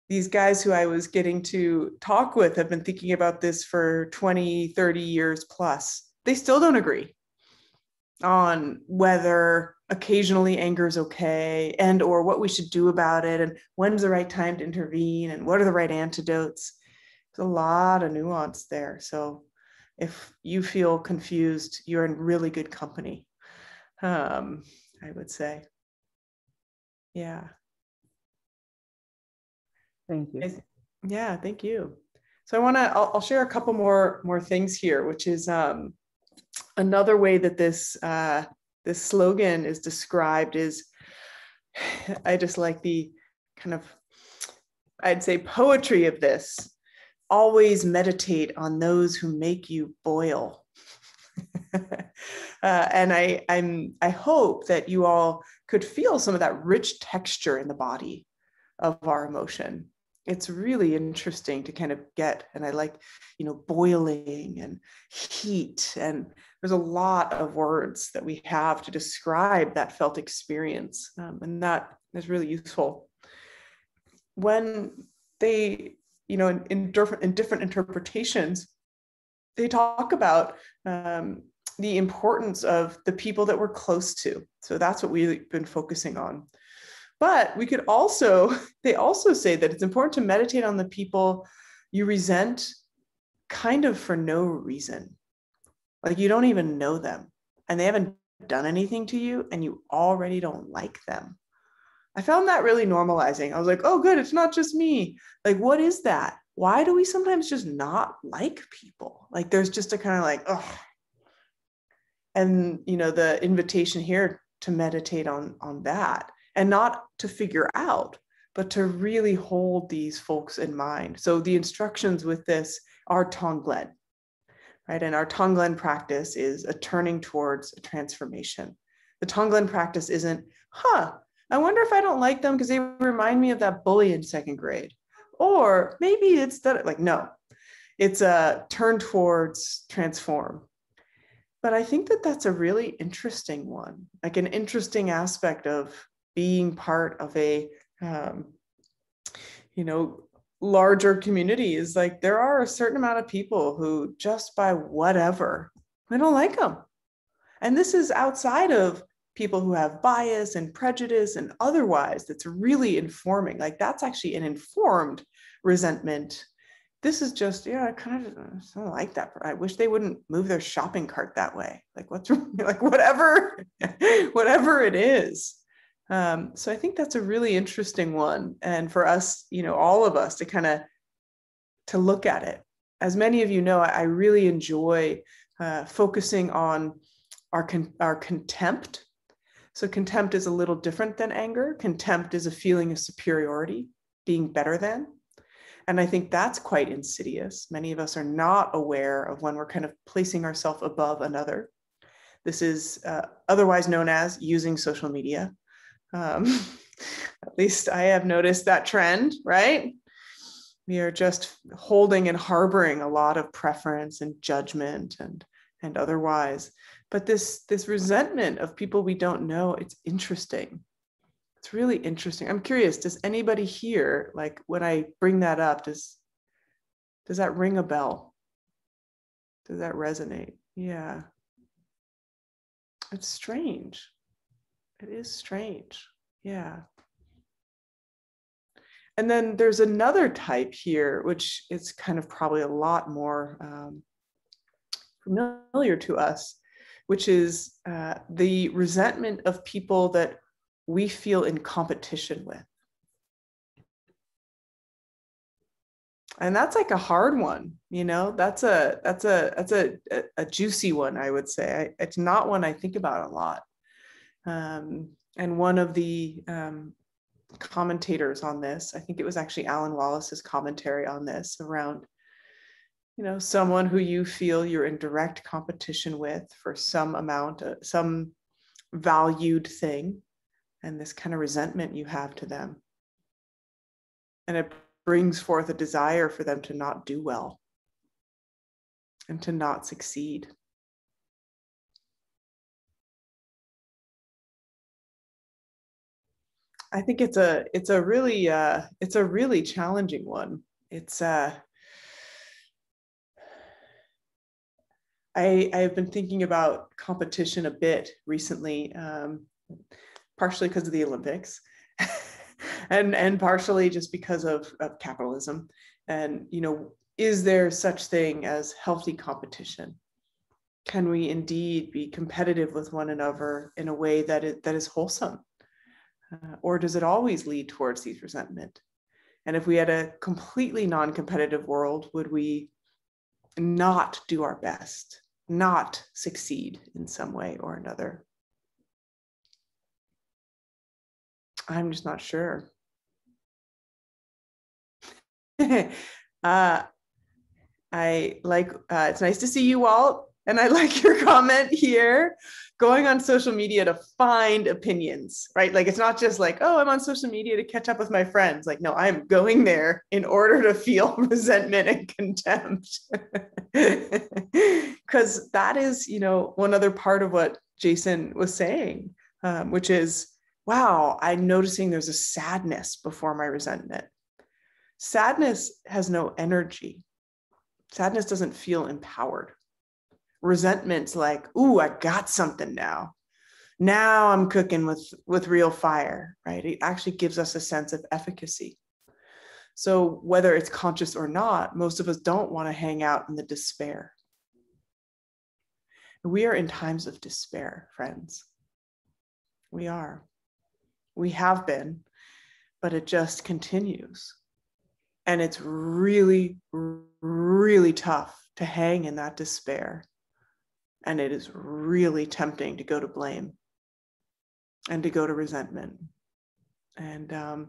These guys who I was getting to talk with have been thinking about this for 20, 30 years plus. They still don't agree on whether occasionally anger is okay and or what we should do about it and when's the right time to intervene and what are the right antidotes. There's a lot of nuance there. So if you feel confused you're in really good company um, i would say. Yeah. Thank you. Yeah thank you. So i want to I'll, I'll, share a couple more more things here which is um, another way that this uh, this slogan is described is I just like the kind of I'd say poetry of this. Always meditate on those who make you boil. uh, and I, I'm, I hope that you all could feel some of that rich texture in the body of our emotion. It's really interesting to kind of get and i like you know boiling and heat and there's a lot of words that we have to describe that felt experience um, and that is really useful. When they you know in, in different in different interpretations they talk about um, the importance of the people that we're close to. So that's what we've been focusing on but we could also, they also say that it's important to meditate on the people you resent kind of for no reason. Like you don't even know them and they haven't done anything to you and you already don't like them. I found that really normalizing. I was like, oh, good, it's not just me. Like, what is that? Why do we sometimes just not like people? Like, there's just a kind of like, oh. And, you know, the invitation here to meditate on, on that and not to figure out, but to really hold these folks in mind. So the instructions with this are Tonglen, right? And our Tonglen practice is a turning towards a transformation. The Tonglen practice isn't, huh, I wonder if I don't like them because they remind me of that bully in second grade. Or maybe it's that, like, no, it's a turn towards transform. But I think that that's a really interesting one, like an interesting aspect of being part of a um, you know larger community is like there are a certain amount of people who just by whatever we don't like them and this is outside of people who have bias and prejudice and otherwise that's really informing like that's actually an informed resentment. This is just yeah i kind of I don't like that i wish they wouldn't move their shopping cart that way. Like what's like whatever whatever it is um, so I think that's a really interesting one. And for us, you know, all of us to kind of to look at it. As many of you know, I, I really enjoy uh, focusing on our, con- our contempt. So contempt is a little different than anger. Contempt is a feeling of superiority, being better than. And I think that's quite insidious. Many of us are not aware of when we're kind of placing ourselves above another. This is uh, otherwise known as using social media. Um, at least I have noticed that trend, right? We are just holding and harboring a lot of preference and judgment and and otherwise. But this this resentment of people we don't know, it's interesting. It's really interesting. I'm curious, does anybody here, like when I bring that up, does does that ring a bell? Does that resonate? Yeah. It's strange. It is strange. Yeah. And then there's another type here, which is kind of probably a lot more um, familiar to us, which is uh, the resentment of people that we feel in competition with. and that's like a hard one you know that's a that's a that's a a, a juicy one i would say I, it's not one i think about a lot um, and one of the um, commentators on this, I think it was actually Alan Wallace's commentary on this around, you know, someone who you feel you're in direct competition with for some amount, of, some valued thing, and this kind of resentment you have to them. And it brings forth a desire for them to not do well and to not succeed. I think it's a it's a really uh, it's a really challenging one. It's uh, I I've been thinking about competition a bit recently, um, partially because of the Olympics, and and partially just because of, of capitalism. And you know, is there such thing as healthy competition? Can we indeed be competitive with one another in a way that it, that is wholesome? Uh, or does it always lead towards these resentment? And if we had a completely non competitive world, would we not do our best, not succeed in some way or another? I'm just not sure. uh, I like, uh, it's nice to see you all. And I like your comment here going on social media to find opinions, right? Like it's not just like, oh, I'm on social media to catch up with my friends. Like, no, I'm going there in order to feel resentment and contempt. Because that is, you know, one other part of what Jason was saying, um, which is, wow, I'm noticing there's a sadness before my resentment. Sadness has no energy. Sadness doesn't feel empowered resentment's like, ooh, I got something now. Now I'm cooking with with real fire, right? It actually gives us a sense of efficacy. So whether it's conscious or not, most of us don't want to hang out in the despair. We are in times of despair, friends. We are. We have been, but it just continues. And it's really, really tough to hang in that despair and it is really tempting to go to blame and to go to resentment. And, um,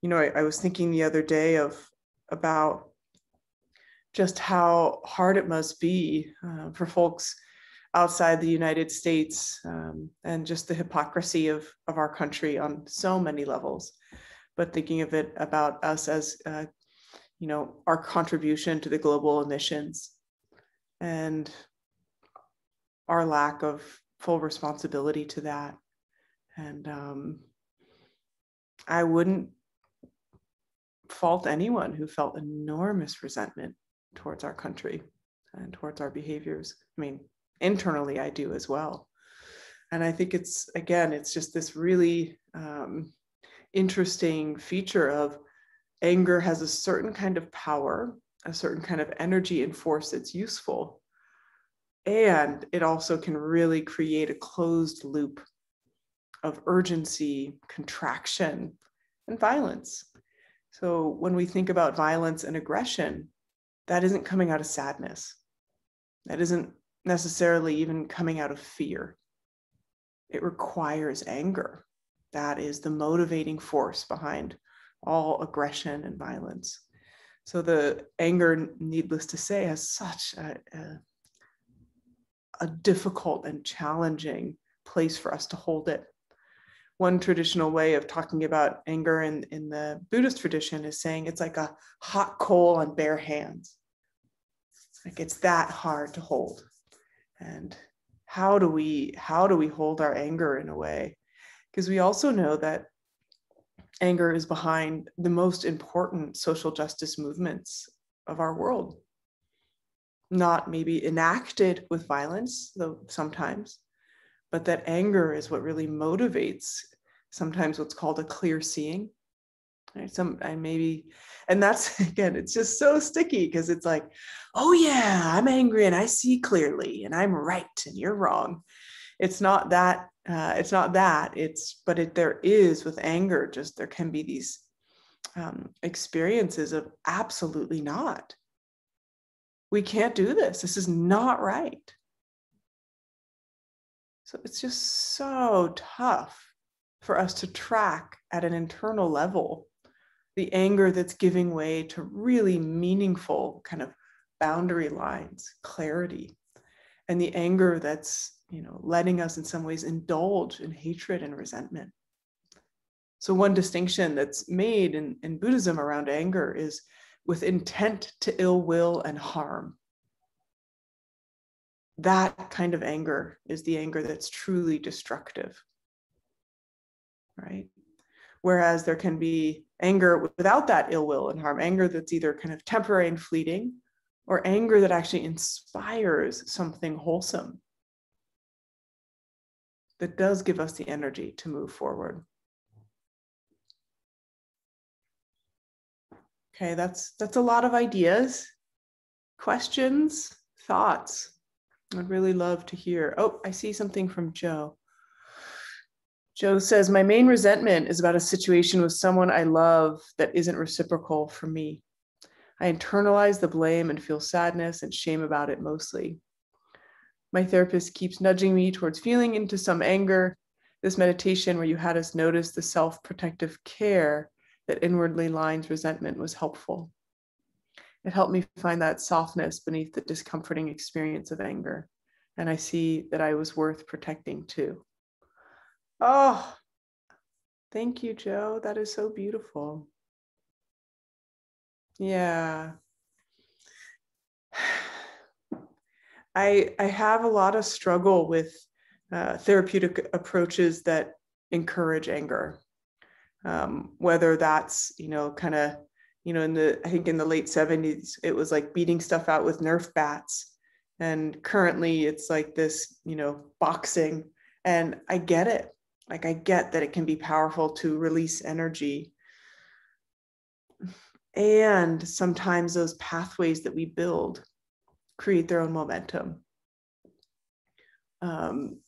you know, I, I was thinking the other day of about just how hard it must be uh, for folks outside the United States um, and just the hypocrisy of, of our country on so many levels. But thinking of it about us as, uh, you know, our contribution to the global emissions and our lack of full responsibility to that. And um, I wouldn't fault anyone who felt enormous resentment towards our country and towards our behaviors. I mean, internally, I do as well. And I think it's, again, it's just this really um, interesting feature of anger has a certain kind of power, a certain kind of energy and force that's useful and it also can really create a closed loop of urgency, contraction, and violence. So when we think about violence and aggression, that isn't coming out of sadness. That isn't necessarily even coming out of fear. It requires anger. That is the motivating force behind all aggression and violence. So the anger, needless to say, has such a, a a difficult and challenging place for us to hold it. One traditional way of talking about anger in, in the Buddhist tradition is saying it's like a hot coal on bare hands. Like it's that hard to hold. And how do we how do we hold our anger in a way? Because we also know that anger is behind the most important social justice movements of our world not maybe enacted with violence, though sometimes, but that anger is what really motivates sometimes what's called a clear seeing. Right? Some and maybe, and that's again, it's just so sticky because it's like, oh yeah, I'm angry and I see clearly and I'm right and you're wrong. It's not that. Uh, it's not that. It's but it there is with anger. Just there can be these um, experiences of absolutely not we can't do this. This is not right. So it's just so tough for us to track at an internal level the anger that's giving way to really meaningful kind of boundary lines, clarity, and the anger that's you know letting us in some ways indulge in hatred and resentment. So one distinction that's made in, in Buddhism around anger is with intent to ill will and harm. That kind of anger is the anger that's truly destructive. Right? Whereas there can be anger without that ill will and harm, anger that's either kind of temporary and fleeting, or anger that actually inspires something wholesome that does give us the energy to move forward. Okay, that's that's a lot of ideas, questions, thoughts. I'd really love to hear. Oh, I see something from Joe. Joe says, My main resentment is about a situation with someone I love that isn't reciprocal for me. I internalize the blame and feel sadness and shame about it mostly. My therapist keeps nudging me towards feeling into some anger. This meditation, where you had us notice the self protective care that inwardly lines resentment was helpful. It helped me find that softness beneath the discomforting experience of anger. And I see that I was worth protecting too. Oh, thank you, Joe. That is so beautiful. Yeah. I, I have a lot of struggle with uh, therapeutic approaches that encourage anger, um, whether that's, you know, kind of, you know, in the, I think in the late 70s, it was like beating stuff out with Nerf bats. And currently it's like this, you know, boxing. And I get it. Like, I get that it can be powerful to release energy. And sometimes those pathways that we build create their own momentum. Um,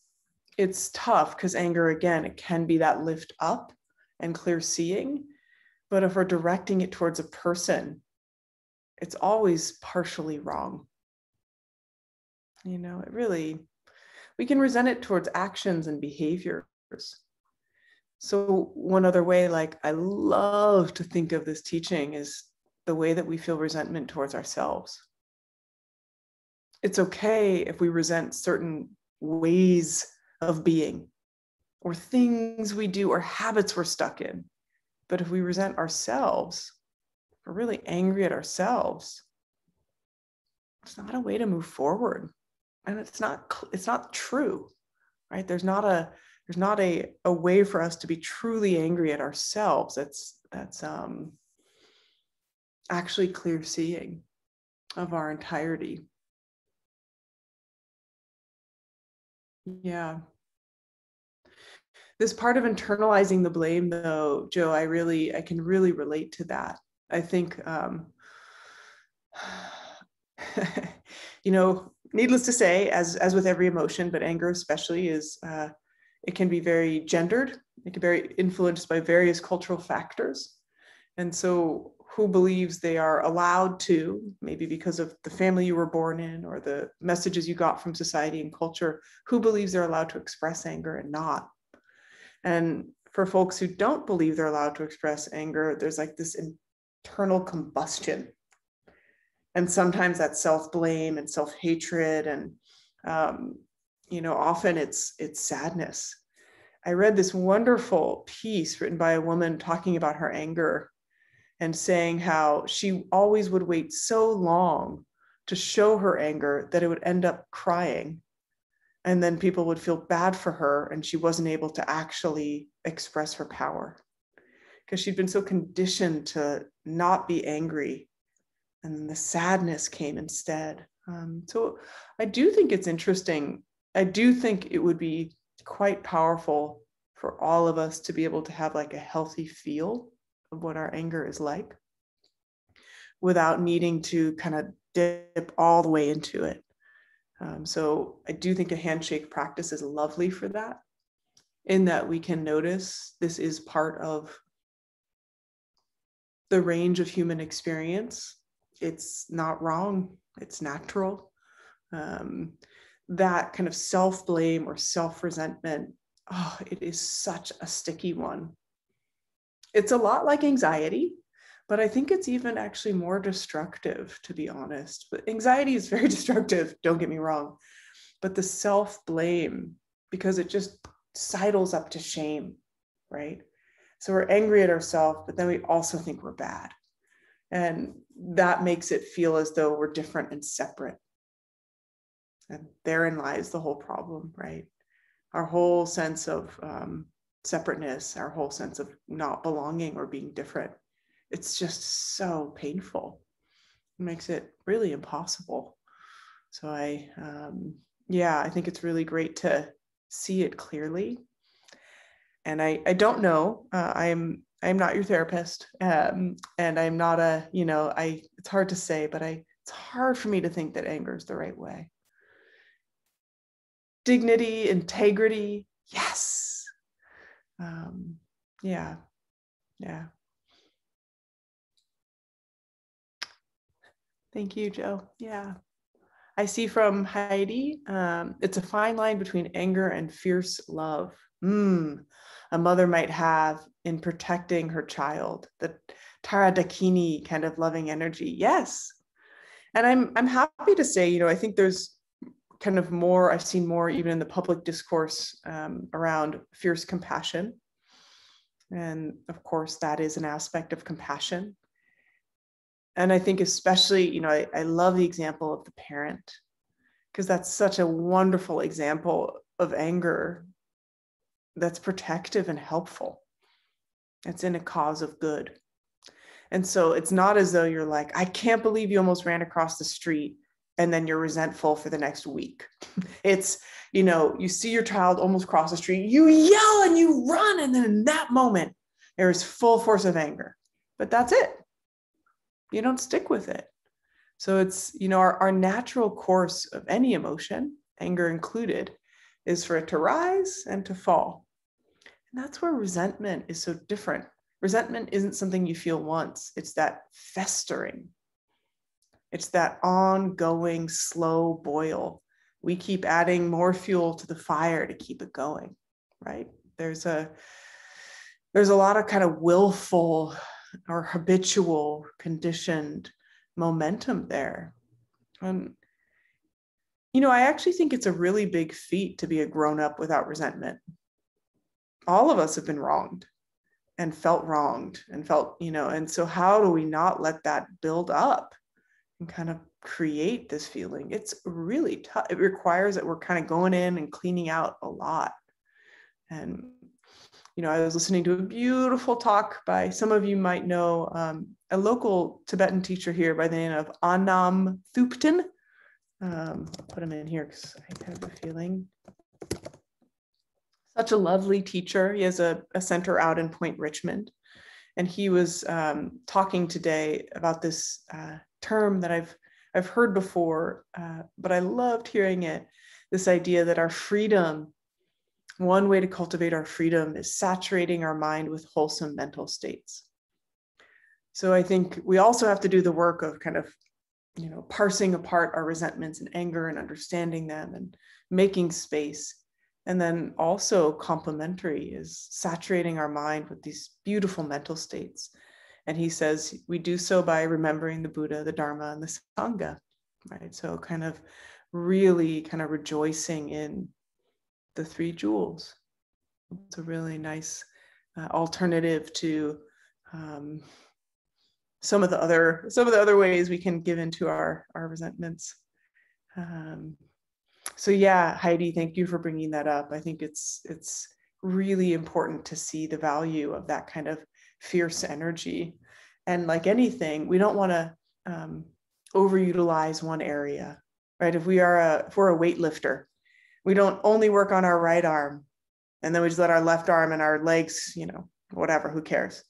it's tough because anger, again, it can be that lift up and clear seeing. But if we're directing it towards a person, it's always partially wrong. You know, it really, we can resent it towards actions and behaviors. So, one other way, like I love to think of this teaching, is the way that we feel resentment towards ourselves. It's okay if we resent certain ways of being or things we do or habits we're stuck in. But if we resent ourselves, if we're really angry at ourselves, it's not a way to move forward. And it's not it's not true. Right? There's not a there's not a, a way for us to be truly angry at ourselves. That's that's um actually clear seeing of our entirety. Yeah. This part of internalizing the blame, though, Joe, I really, I can really relate to that. I think, um, you know, needless to say, as as with every emotion, but anger especially is, uh, it can be very gendered. It can be very influenced by various cultural factors, and so who believes they are allowed to, maybe because of the family you were born in or the messages you got from society and culture, who believes they're allowed to express anger and not. And for folks who don't believe they're allowed to express anger, there's like this internal combustion. And sometimes that's self-blame and self-hatred. And um, you know, often it's it's sadness. I read this wonderful piece written by a woman talking about her anger and saying how she always would wait so long to show her anger that it would end up crying. And then people would feel bad for her, and she wasn't able to actually express her power because she'd been so conditioned to not be angry. And the sadness came instead. Um, so I do think it's interesting. I do think it would be quite powerful for all of us to be able to have like a healthy feel of what our anger is like without needing to kind of dip all the way into it. Um, so I do think a handshake practice is lovely for that, in that we can notice this is part of the range of human experience. It's not wrong, it's natural. Um, that kind of self blame or self resentment, oh, it is such a sticky one it's a lot like anxiety, but I think it's even actually more destructive, to be honest. But anxiety is very destructive, don't get me wrong. But the self blame, because it just sidles up to shame, right? So we're angry at ourselves, but then we also think we're bad. And that makes it feel as though we're different and separate. And therein lies the whole problem, right? Our whole sense of um, separateness, our whole sense of not belonging or being different. It's just so painful. It makes it really impossible. So I, um, yeah, I think it's really great to see it clearly. And I, I don't know. Uh, I'm, I'm not your therapist, um, and I'm not a, you know, I. It's hard to say, but I. It's hard for me to think that anger is the right way. Dignity, integrity, yes, um, yeah, yeah. Thank you, Joe. Yeah. I see from Heidi, um, it's a fine line between anger and fierce love. Mm, a mother might have in protecting her child, the Tara Dakini kind of loving energy. Yes. And I'm I'm happy to say, you know, I think there's kind of more, I've seen more even in the public discourse um, around fierce compassion. And of course, that is an aspect of compassion. And I think, especially, you know, I, I love the example of the parent because that's such a wonderful example of anger that's protective and helpful. It's in a cause of good. And so it's not as though you're like, I can't believe you almost ran across the street and then you're resentful for the next week. It's, you know, you see your child almost cross the street, you yell and you run. And then in that moment, there is full force of anger. But that's it. You don't stick with it. So it's, you know, our, our natural course of any emotion, anger included, is for it to rise and to fall. And that's where resentment is so different. Resentment isn't something you feel once, it's that festering. It's that ongoing slow boil. We keep adding more fuel to the fire to keep it going, right? There's a there's a lot of kind of willful or habitual conditioned momentum there. And you know, I actually think it's a really big feat to be a grown up without resentment. All of us have been wronged and felt wronged and felt, you know, and so how do we not let that build up and kind of create this feeling? It's really tough. It requires that we're kind of going in and cleaning out a lot. And, you know, I was listening to a beautiful talk by some of you might know um, a local Tibetan teacher here by the name of Anam Thupten um, put him in here because I have a feeling. Such a lovely teacher. He has a, a center out in Point Richmond. And he was um, talking today about this uh, term that I've, I've heard before, uh, but I loved hearing it. This idea that our freedom, one way to cultivate our freedom is saturating our mind with wholesome mental states. So I think we also have to do the work of kind of you know, parsing apart our resentments and anger and understanding them and making space. And then also complementary is saturating our mind with these beautiful mental states. And he says we do so by remembering the Buddha, the Dharma, and the Sangha, right? So kind of really kind of rejoicing in the three jewels. It's a really nice uh, alternative to um, some of the other some of the other ways we can give into our our resentments. Um, so yeah heidi thank you for bringing that up. I think it's it's really important to see the value of that kind of fierce energy. And like anything we don't want to um, overutilize one area right? If we are a if we're a weightlifter we don't only work on our right arm and then we just let our left arm and our legs you know whatever who cares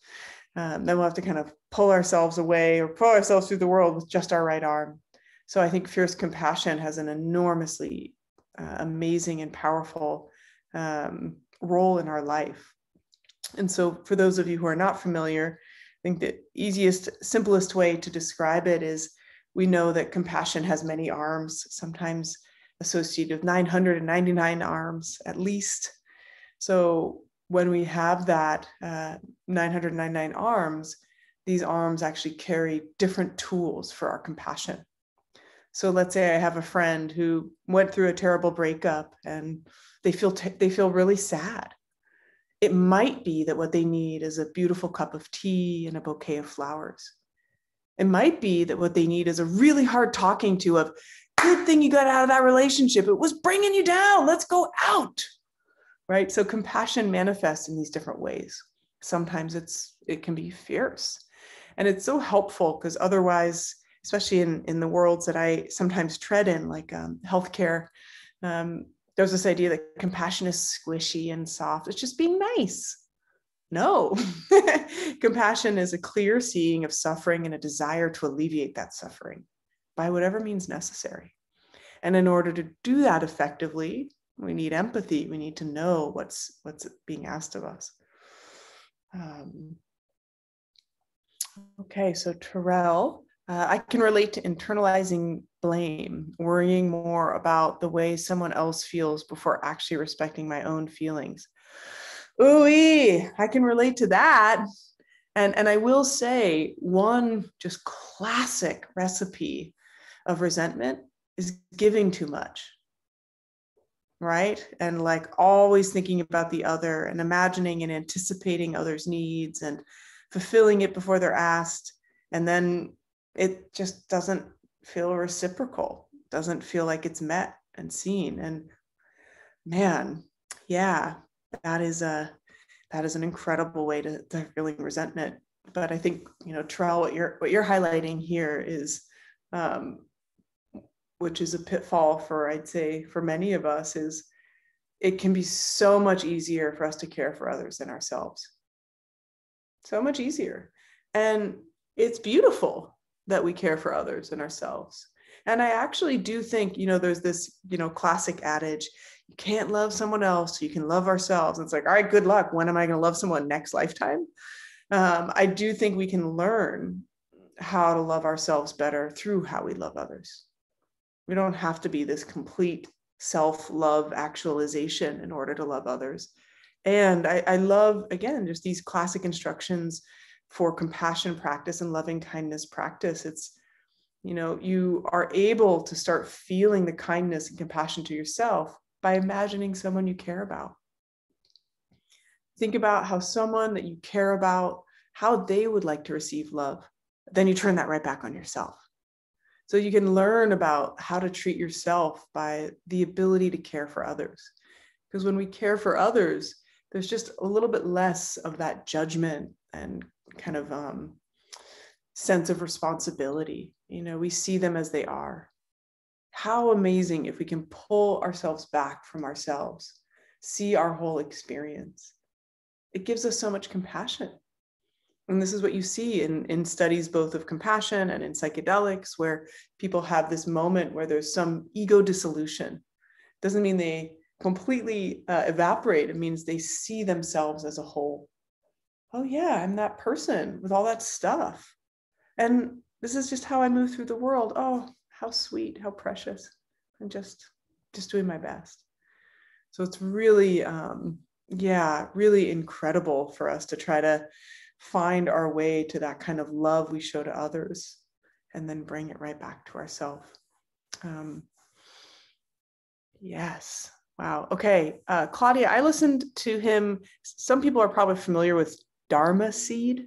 um, then we'll have to kind of pull ourselves away or pull ourselves through the world with just our right arm. So I think fierce compassion has an enormously uh, amazing and powerful um, role in our life. And so, for those of you who are not familiar, I think the easiest, simplest way to describe it is we know that compassion has many arms, sometimes associated with 999 arms at least. So, when we have that uh, 999 arms, these arms actually carry different tools for our compassion. So let's say I have a friend who went through a terrible breakup and they feel t- they feel really sad. It might be that what they need is a beautiful cup of tea and a bouquet of flowers. It might be that what they need is a really hard talking to of good thing you got out of that relationship. It was bringing you down. Let's go out. Right? So compassion manifests in these different ways. Sometimes it's it can be fierce. And it's so helpful because otherwise especially in in the worlds that i sometimes tread in like um, healthcare um, there's this idea that compassion is squishy and soft. It's just being nice. No. Compassion is a clear seeing of suffering and a desire to alleviate that suffering by whatever means necessary. And in order to do that effectively we need empathy. We need to know what's what's being asked of us. Um, okay so terrell uh, i can relate to internalizing blame worrying more about the way someone else feels before actually respecting my own feelings. Ooh i can relate to that. And and i will say one just classic recipe of resentment is giving too much right? And like always thinking about the other and imagining and anticipating others' needs and fulfilling it before they're asked. And then it just doesn't feel reciprocal, doesn't feel like it's met and seen. And man, yeah, that is a that is an incredible way to, to feeling resentment. But I think you know, Terrell, what you're what you're highlighting here is um, which is a pitfall for I'd say for many of us is it can be so much easier for us to care for others than ourselves. So much easier. And it's beautiful that we care for others and ourselves. And I actually do think, you know, there's this, you know, classic adage, you can't love someone else, you can love ourselves. And it's like, all right, good luck. When am I going to love someone next lifetime? Um, I do think we can learn how to love ourselves better through how we love others. We don't have to be this complete self love actualization in order to love others. And I, I love, again, just these classic instructions for compassion practice and loving kindness practice. It's, you know, you are able to start feeling the kindness and compassion to yourself by imagining someone you care about. Think about how someone that you care about, how they would like to receive love. Then you turn that right back on yourself. So you can learn about how to treat yourself by the ability to care for others. Because when we care for others, there's just a little bit less of that judgment and kind of um, sense of responsibility. You know, we see them as they are. How amazing if we can pull ourselves back from ourselves, see our whole experience. It gives us so much compassion and this is what you see in, in studies both of compassion and in psychedelics where people have this moment where there's some ego dissolution. Doesn't mean they completely uh, evaporate it means they see themselves as a whole. Oh yeah i'm that person with all that stuff. And this is just how i move through the world. Oh how sweet how precious. I'm just just doing my best. So it's really um yeah really incredible for us to try to find our way to that kind of love we show to others and then bring it right back to ourselves. Um, yes. Wow. Okay. Uh, Claudia, I listened to him. Some people are probably familiar with Dharma Seed.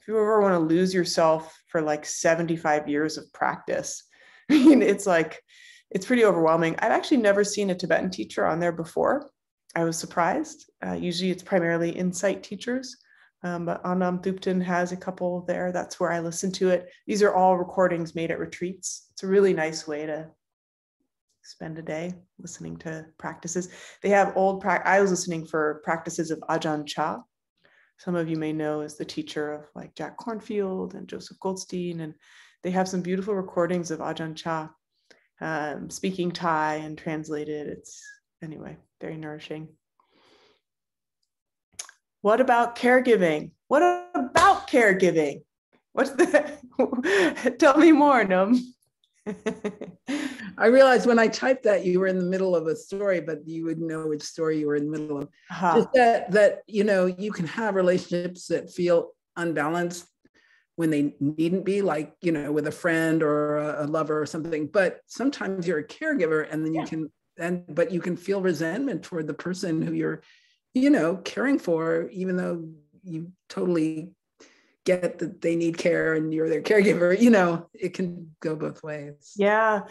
If you ever want to lose yourself for like 75 years of practice, I mean, it's like, it's pretty overwhelming. I've actually never seen a Tibetan teacher on there before. I was surprised. Uh, usually it's primarily insight teachers. Um, but Anam Thupten has a couple there. That's where I listen to it. These are all recordings made at retreats. It's a really nice way to spend a day listening to practices. They have old, I was listening for practices of Ajahn Chah. Some of you may know as the teacher of like Jack Kornfield and Joseph Goldstein. And they have some beautiful recordings of Ajahn Chah um, speaking Thai and translated. It's anyway, very nourishing. What about caregiving? What about caregiving? What's the tell me more, Num? I realized when I typed that you were in the middle of a story, but you wouldn't know which story you were in the middle of. Uh-huh. Just that that you know you can have relationships that feel unbalanced when they needn't be, like you know, with a friend or a, a lover or something. But sometimes you're a caregiver, and then you yeah. can and but you can feel resentment toward the person who you're you know, caring for, even though you totally get that they need care and you're their caregiver, you know, it can go both ways. Yeah,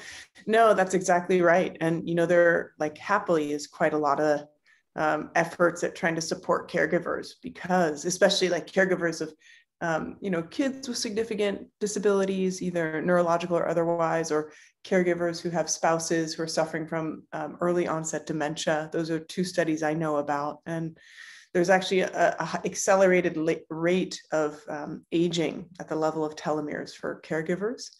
no, that's exactly right. And, you know, there like happily is quite a lot of um, efforts at trying to support caregivers because, especially like caregivers of, um, you know, kids with significant disabilities, either neurological or otherwise, or caregivers who have spouses who are suffering from um, early onset dementia. Those are two studies I know about. And there's actually a, accelerated rate of um, aging at the level of telomeres for caregivers,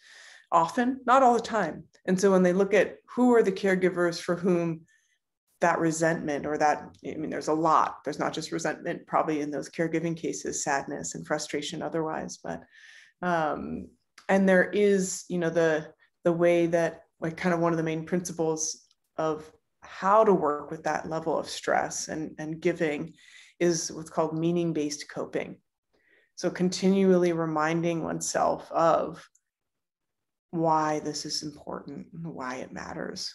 often, not all the time. And so when they look at who are the caregivers for whom that resentment or that, I mean, there's a lot, there's not just resentment, probably in those caregiving cases, sadness and frustration otherwise, but, um, and there is, you know, the, the way that like kind of one of the main principles of how to work with that level of stress and, and giving is what's called meaning based coping. So, continually reminding oneself of why this is important and why it matters.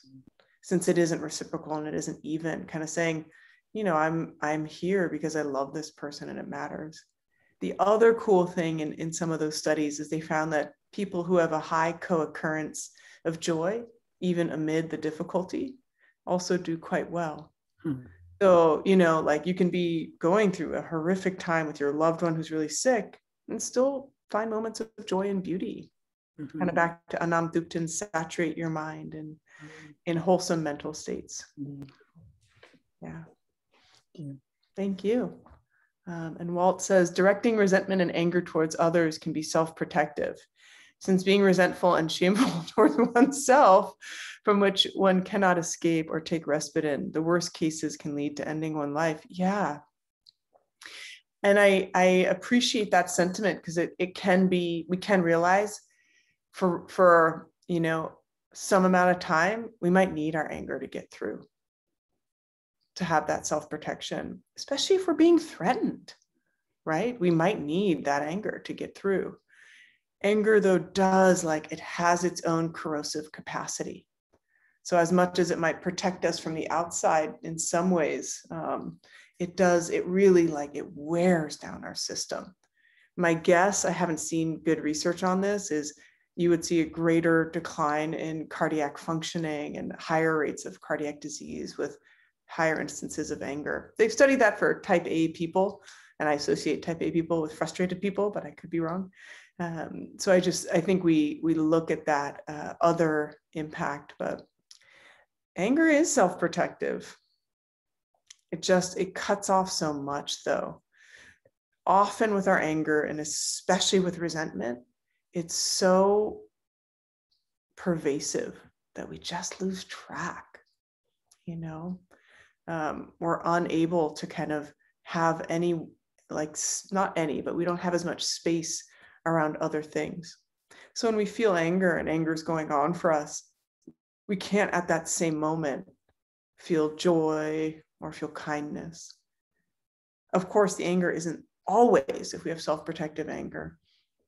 since it isn't reciprocal and it isn't even kind of saying you know i'm i'm here because i love this person and it matters the other cool thing in, in some of those studies is they found that people who have a high co-occurrence of joy even amid the difficulty also do quite well hmm. so you know like you can be going through a horrific time with your loved one who's really sick and still find moments of joy and beauty mm-hmm. kind of back to anam thupten saturate your mind and mm-hmm. in wholesome mental states mm-hmm. yeah thank you um, and walt says directing resentment and anger towards others can be self-protective since being resentful and shameful towards oneself from which one cannot escape or take respite in the worst cases can lead to ending one life. Yeah. And i i appreciate that sentiment because it, it can be we can realize for for you know some amount of time we might need our anger to get through to have that self-protection especially if we're being threatened right? We might need that anger to get through anger though does like it has its own corrosive capacity so as much as it might protect us from the outside in some ways um, it does it really like it wears down our system my guess i haven't seen good research on this is you would see a greater decline in cardiac functioning and higher rates of cardiac disease with higher instances of anger. They've studied that for type A people, and I associate type A people with frustrated people, but I could be wrong. Um, so I just I think we we look at that uh, other impact, but anger is self-protective. It just it cuts off so much though. Often with our anger and especially with resentment, it's so pervasive that we just lose track you know um, we're unable to kind of have any like not any but we don't have as much space around other things so when we feel anger and anger is going on for us we can't at that same moment feel joy or feel kindness of course the anger isn't always if we have self-protective anger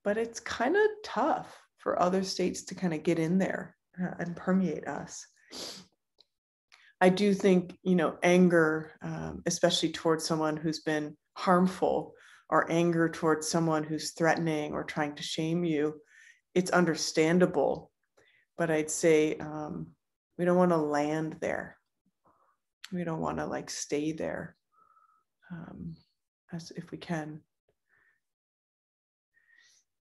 but it's kind of tough for other states to kind of get in there uh, and permeate us. I do think, you know, anger, um, especially towards someone who's been harmful, or anger towards someone who's threatening or trying to shame you, it's understandable. But I'd say um, we don't want to land there. We don't want to like stay there um, as if we can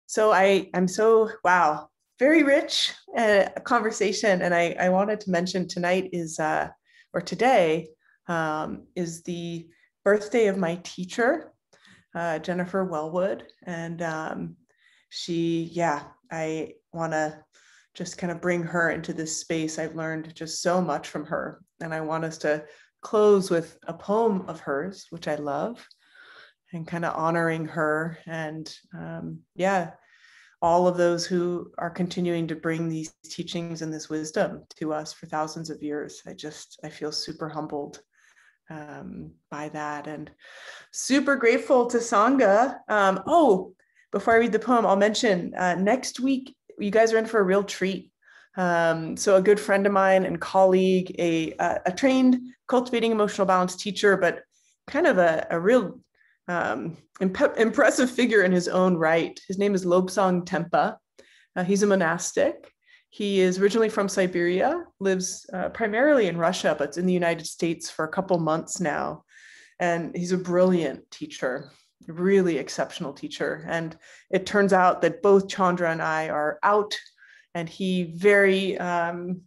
so I I'm so wow very rich uh, conversation and I, I wanted to mention tonight is uh, or today um, is the birthday of my teacher uh, Jennifer Welwood and um, she yeah I want to just kind of bring her into this space. I've learned just so much from her and I want us to close with a poem of hers which I love and kind of honoring her and um, yeah all of those who are continuing to bring these teachings and this wisdom to us for thousands of years. I just i feel super humbled um, by that and super grateful to sangha um, oh before i read the poem i'll mention uh, next week you guys are in for a real treat um, so a good friend of mine and colleague a, a trained cultivating emotional balance teacher but kind of a, a real um, imp- impressive figure in his own right. His name is Lobsang Tempa. Uh, he's a monastic. He is originally from Siberia, lives uh, primarily in Russia, but in the United States for a couple months now. And he's a brilliant teacher, really exceptional teacher. And it turns out that both Chandra and I are out, and he very um,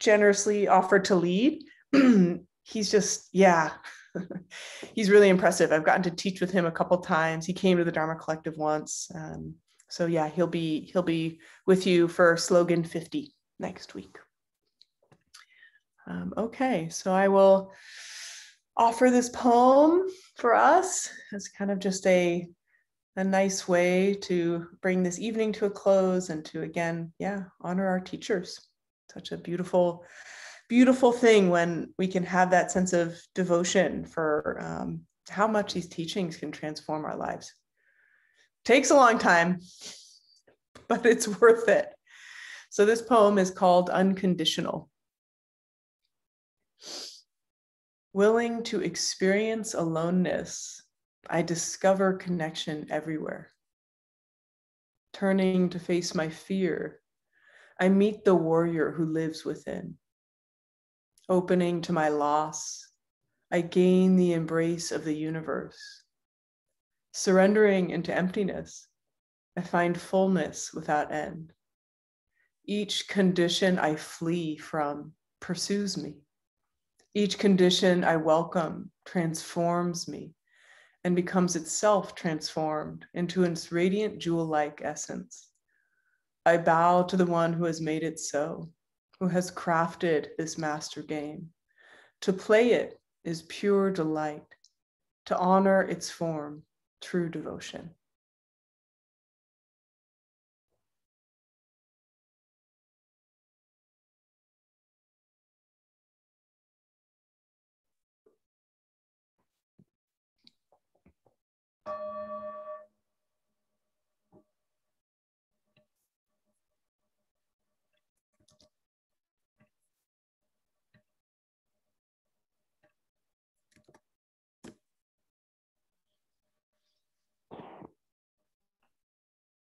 generously offered to lead. he's just, yeah, he's really impressive. I've gotten to teach with him a couple times. He came to the Dharma Collective once. Um, so yeah, he'll be he'll be with you for slogan 50 next week. Um, okay, so I will offer this poem for us as kind of just a a nice way to bring this evening to a close and to again, yeah, honor our teachers. Such a beautiful beautiful thing when we can have that sense of devotion for um, how much these teachings can transform our lives. Takes a long time, but it's worth it. So, this poem is called Unconditional. Willing to experience aloneness, I discover connection everywhere. Turning to face my fear, I meet the warrior who lives within. Opening to my loss, I gain the embrace of the universe. Surrendering into emptiness, I find fullness without end. Each condition I flee from pursues me. Each condition I welcome transforms me and becomes itself transformed into its radiant jewel like essence. I bow to the one who has made it so, who has crafted this master game. To play it is pure delight, to honor its form, true devotion.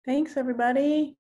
Thanks, everybody.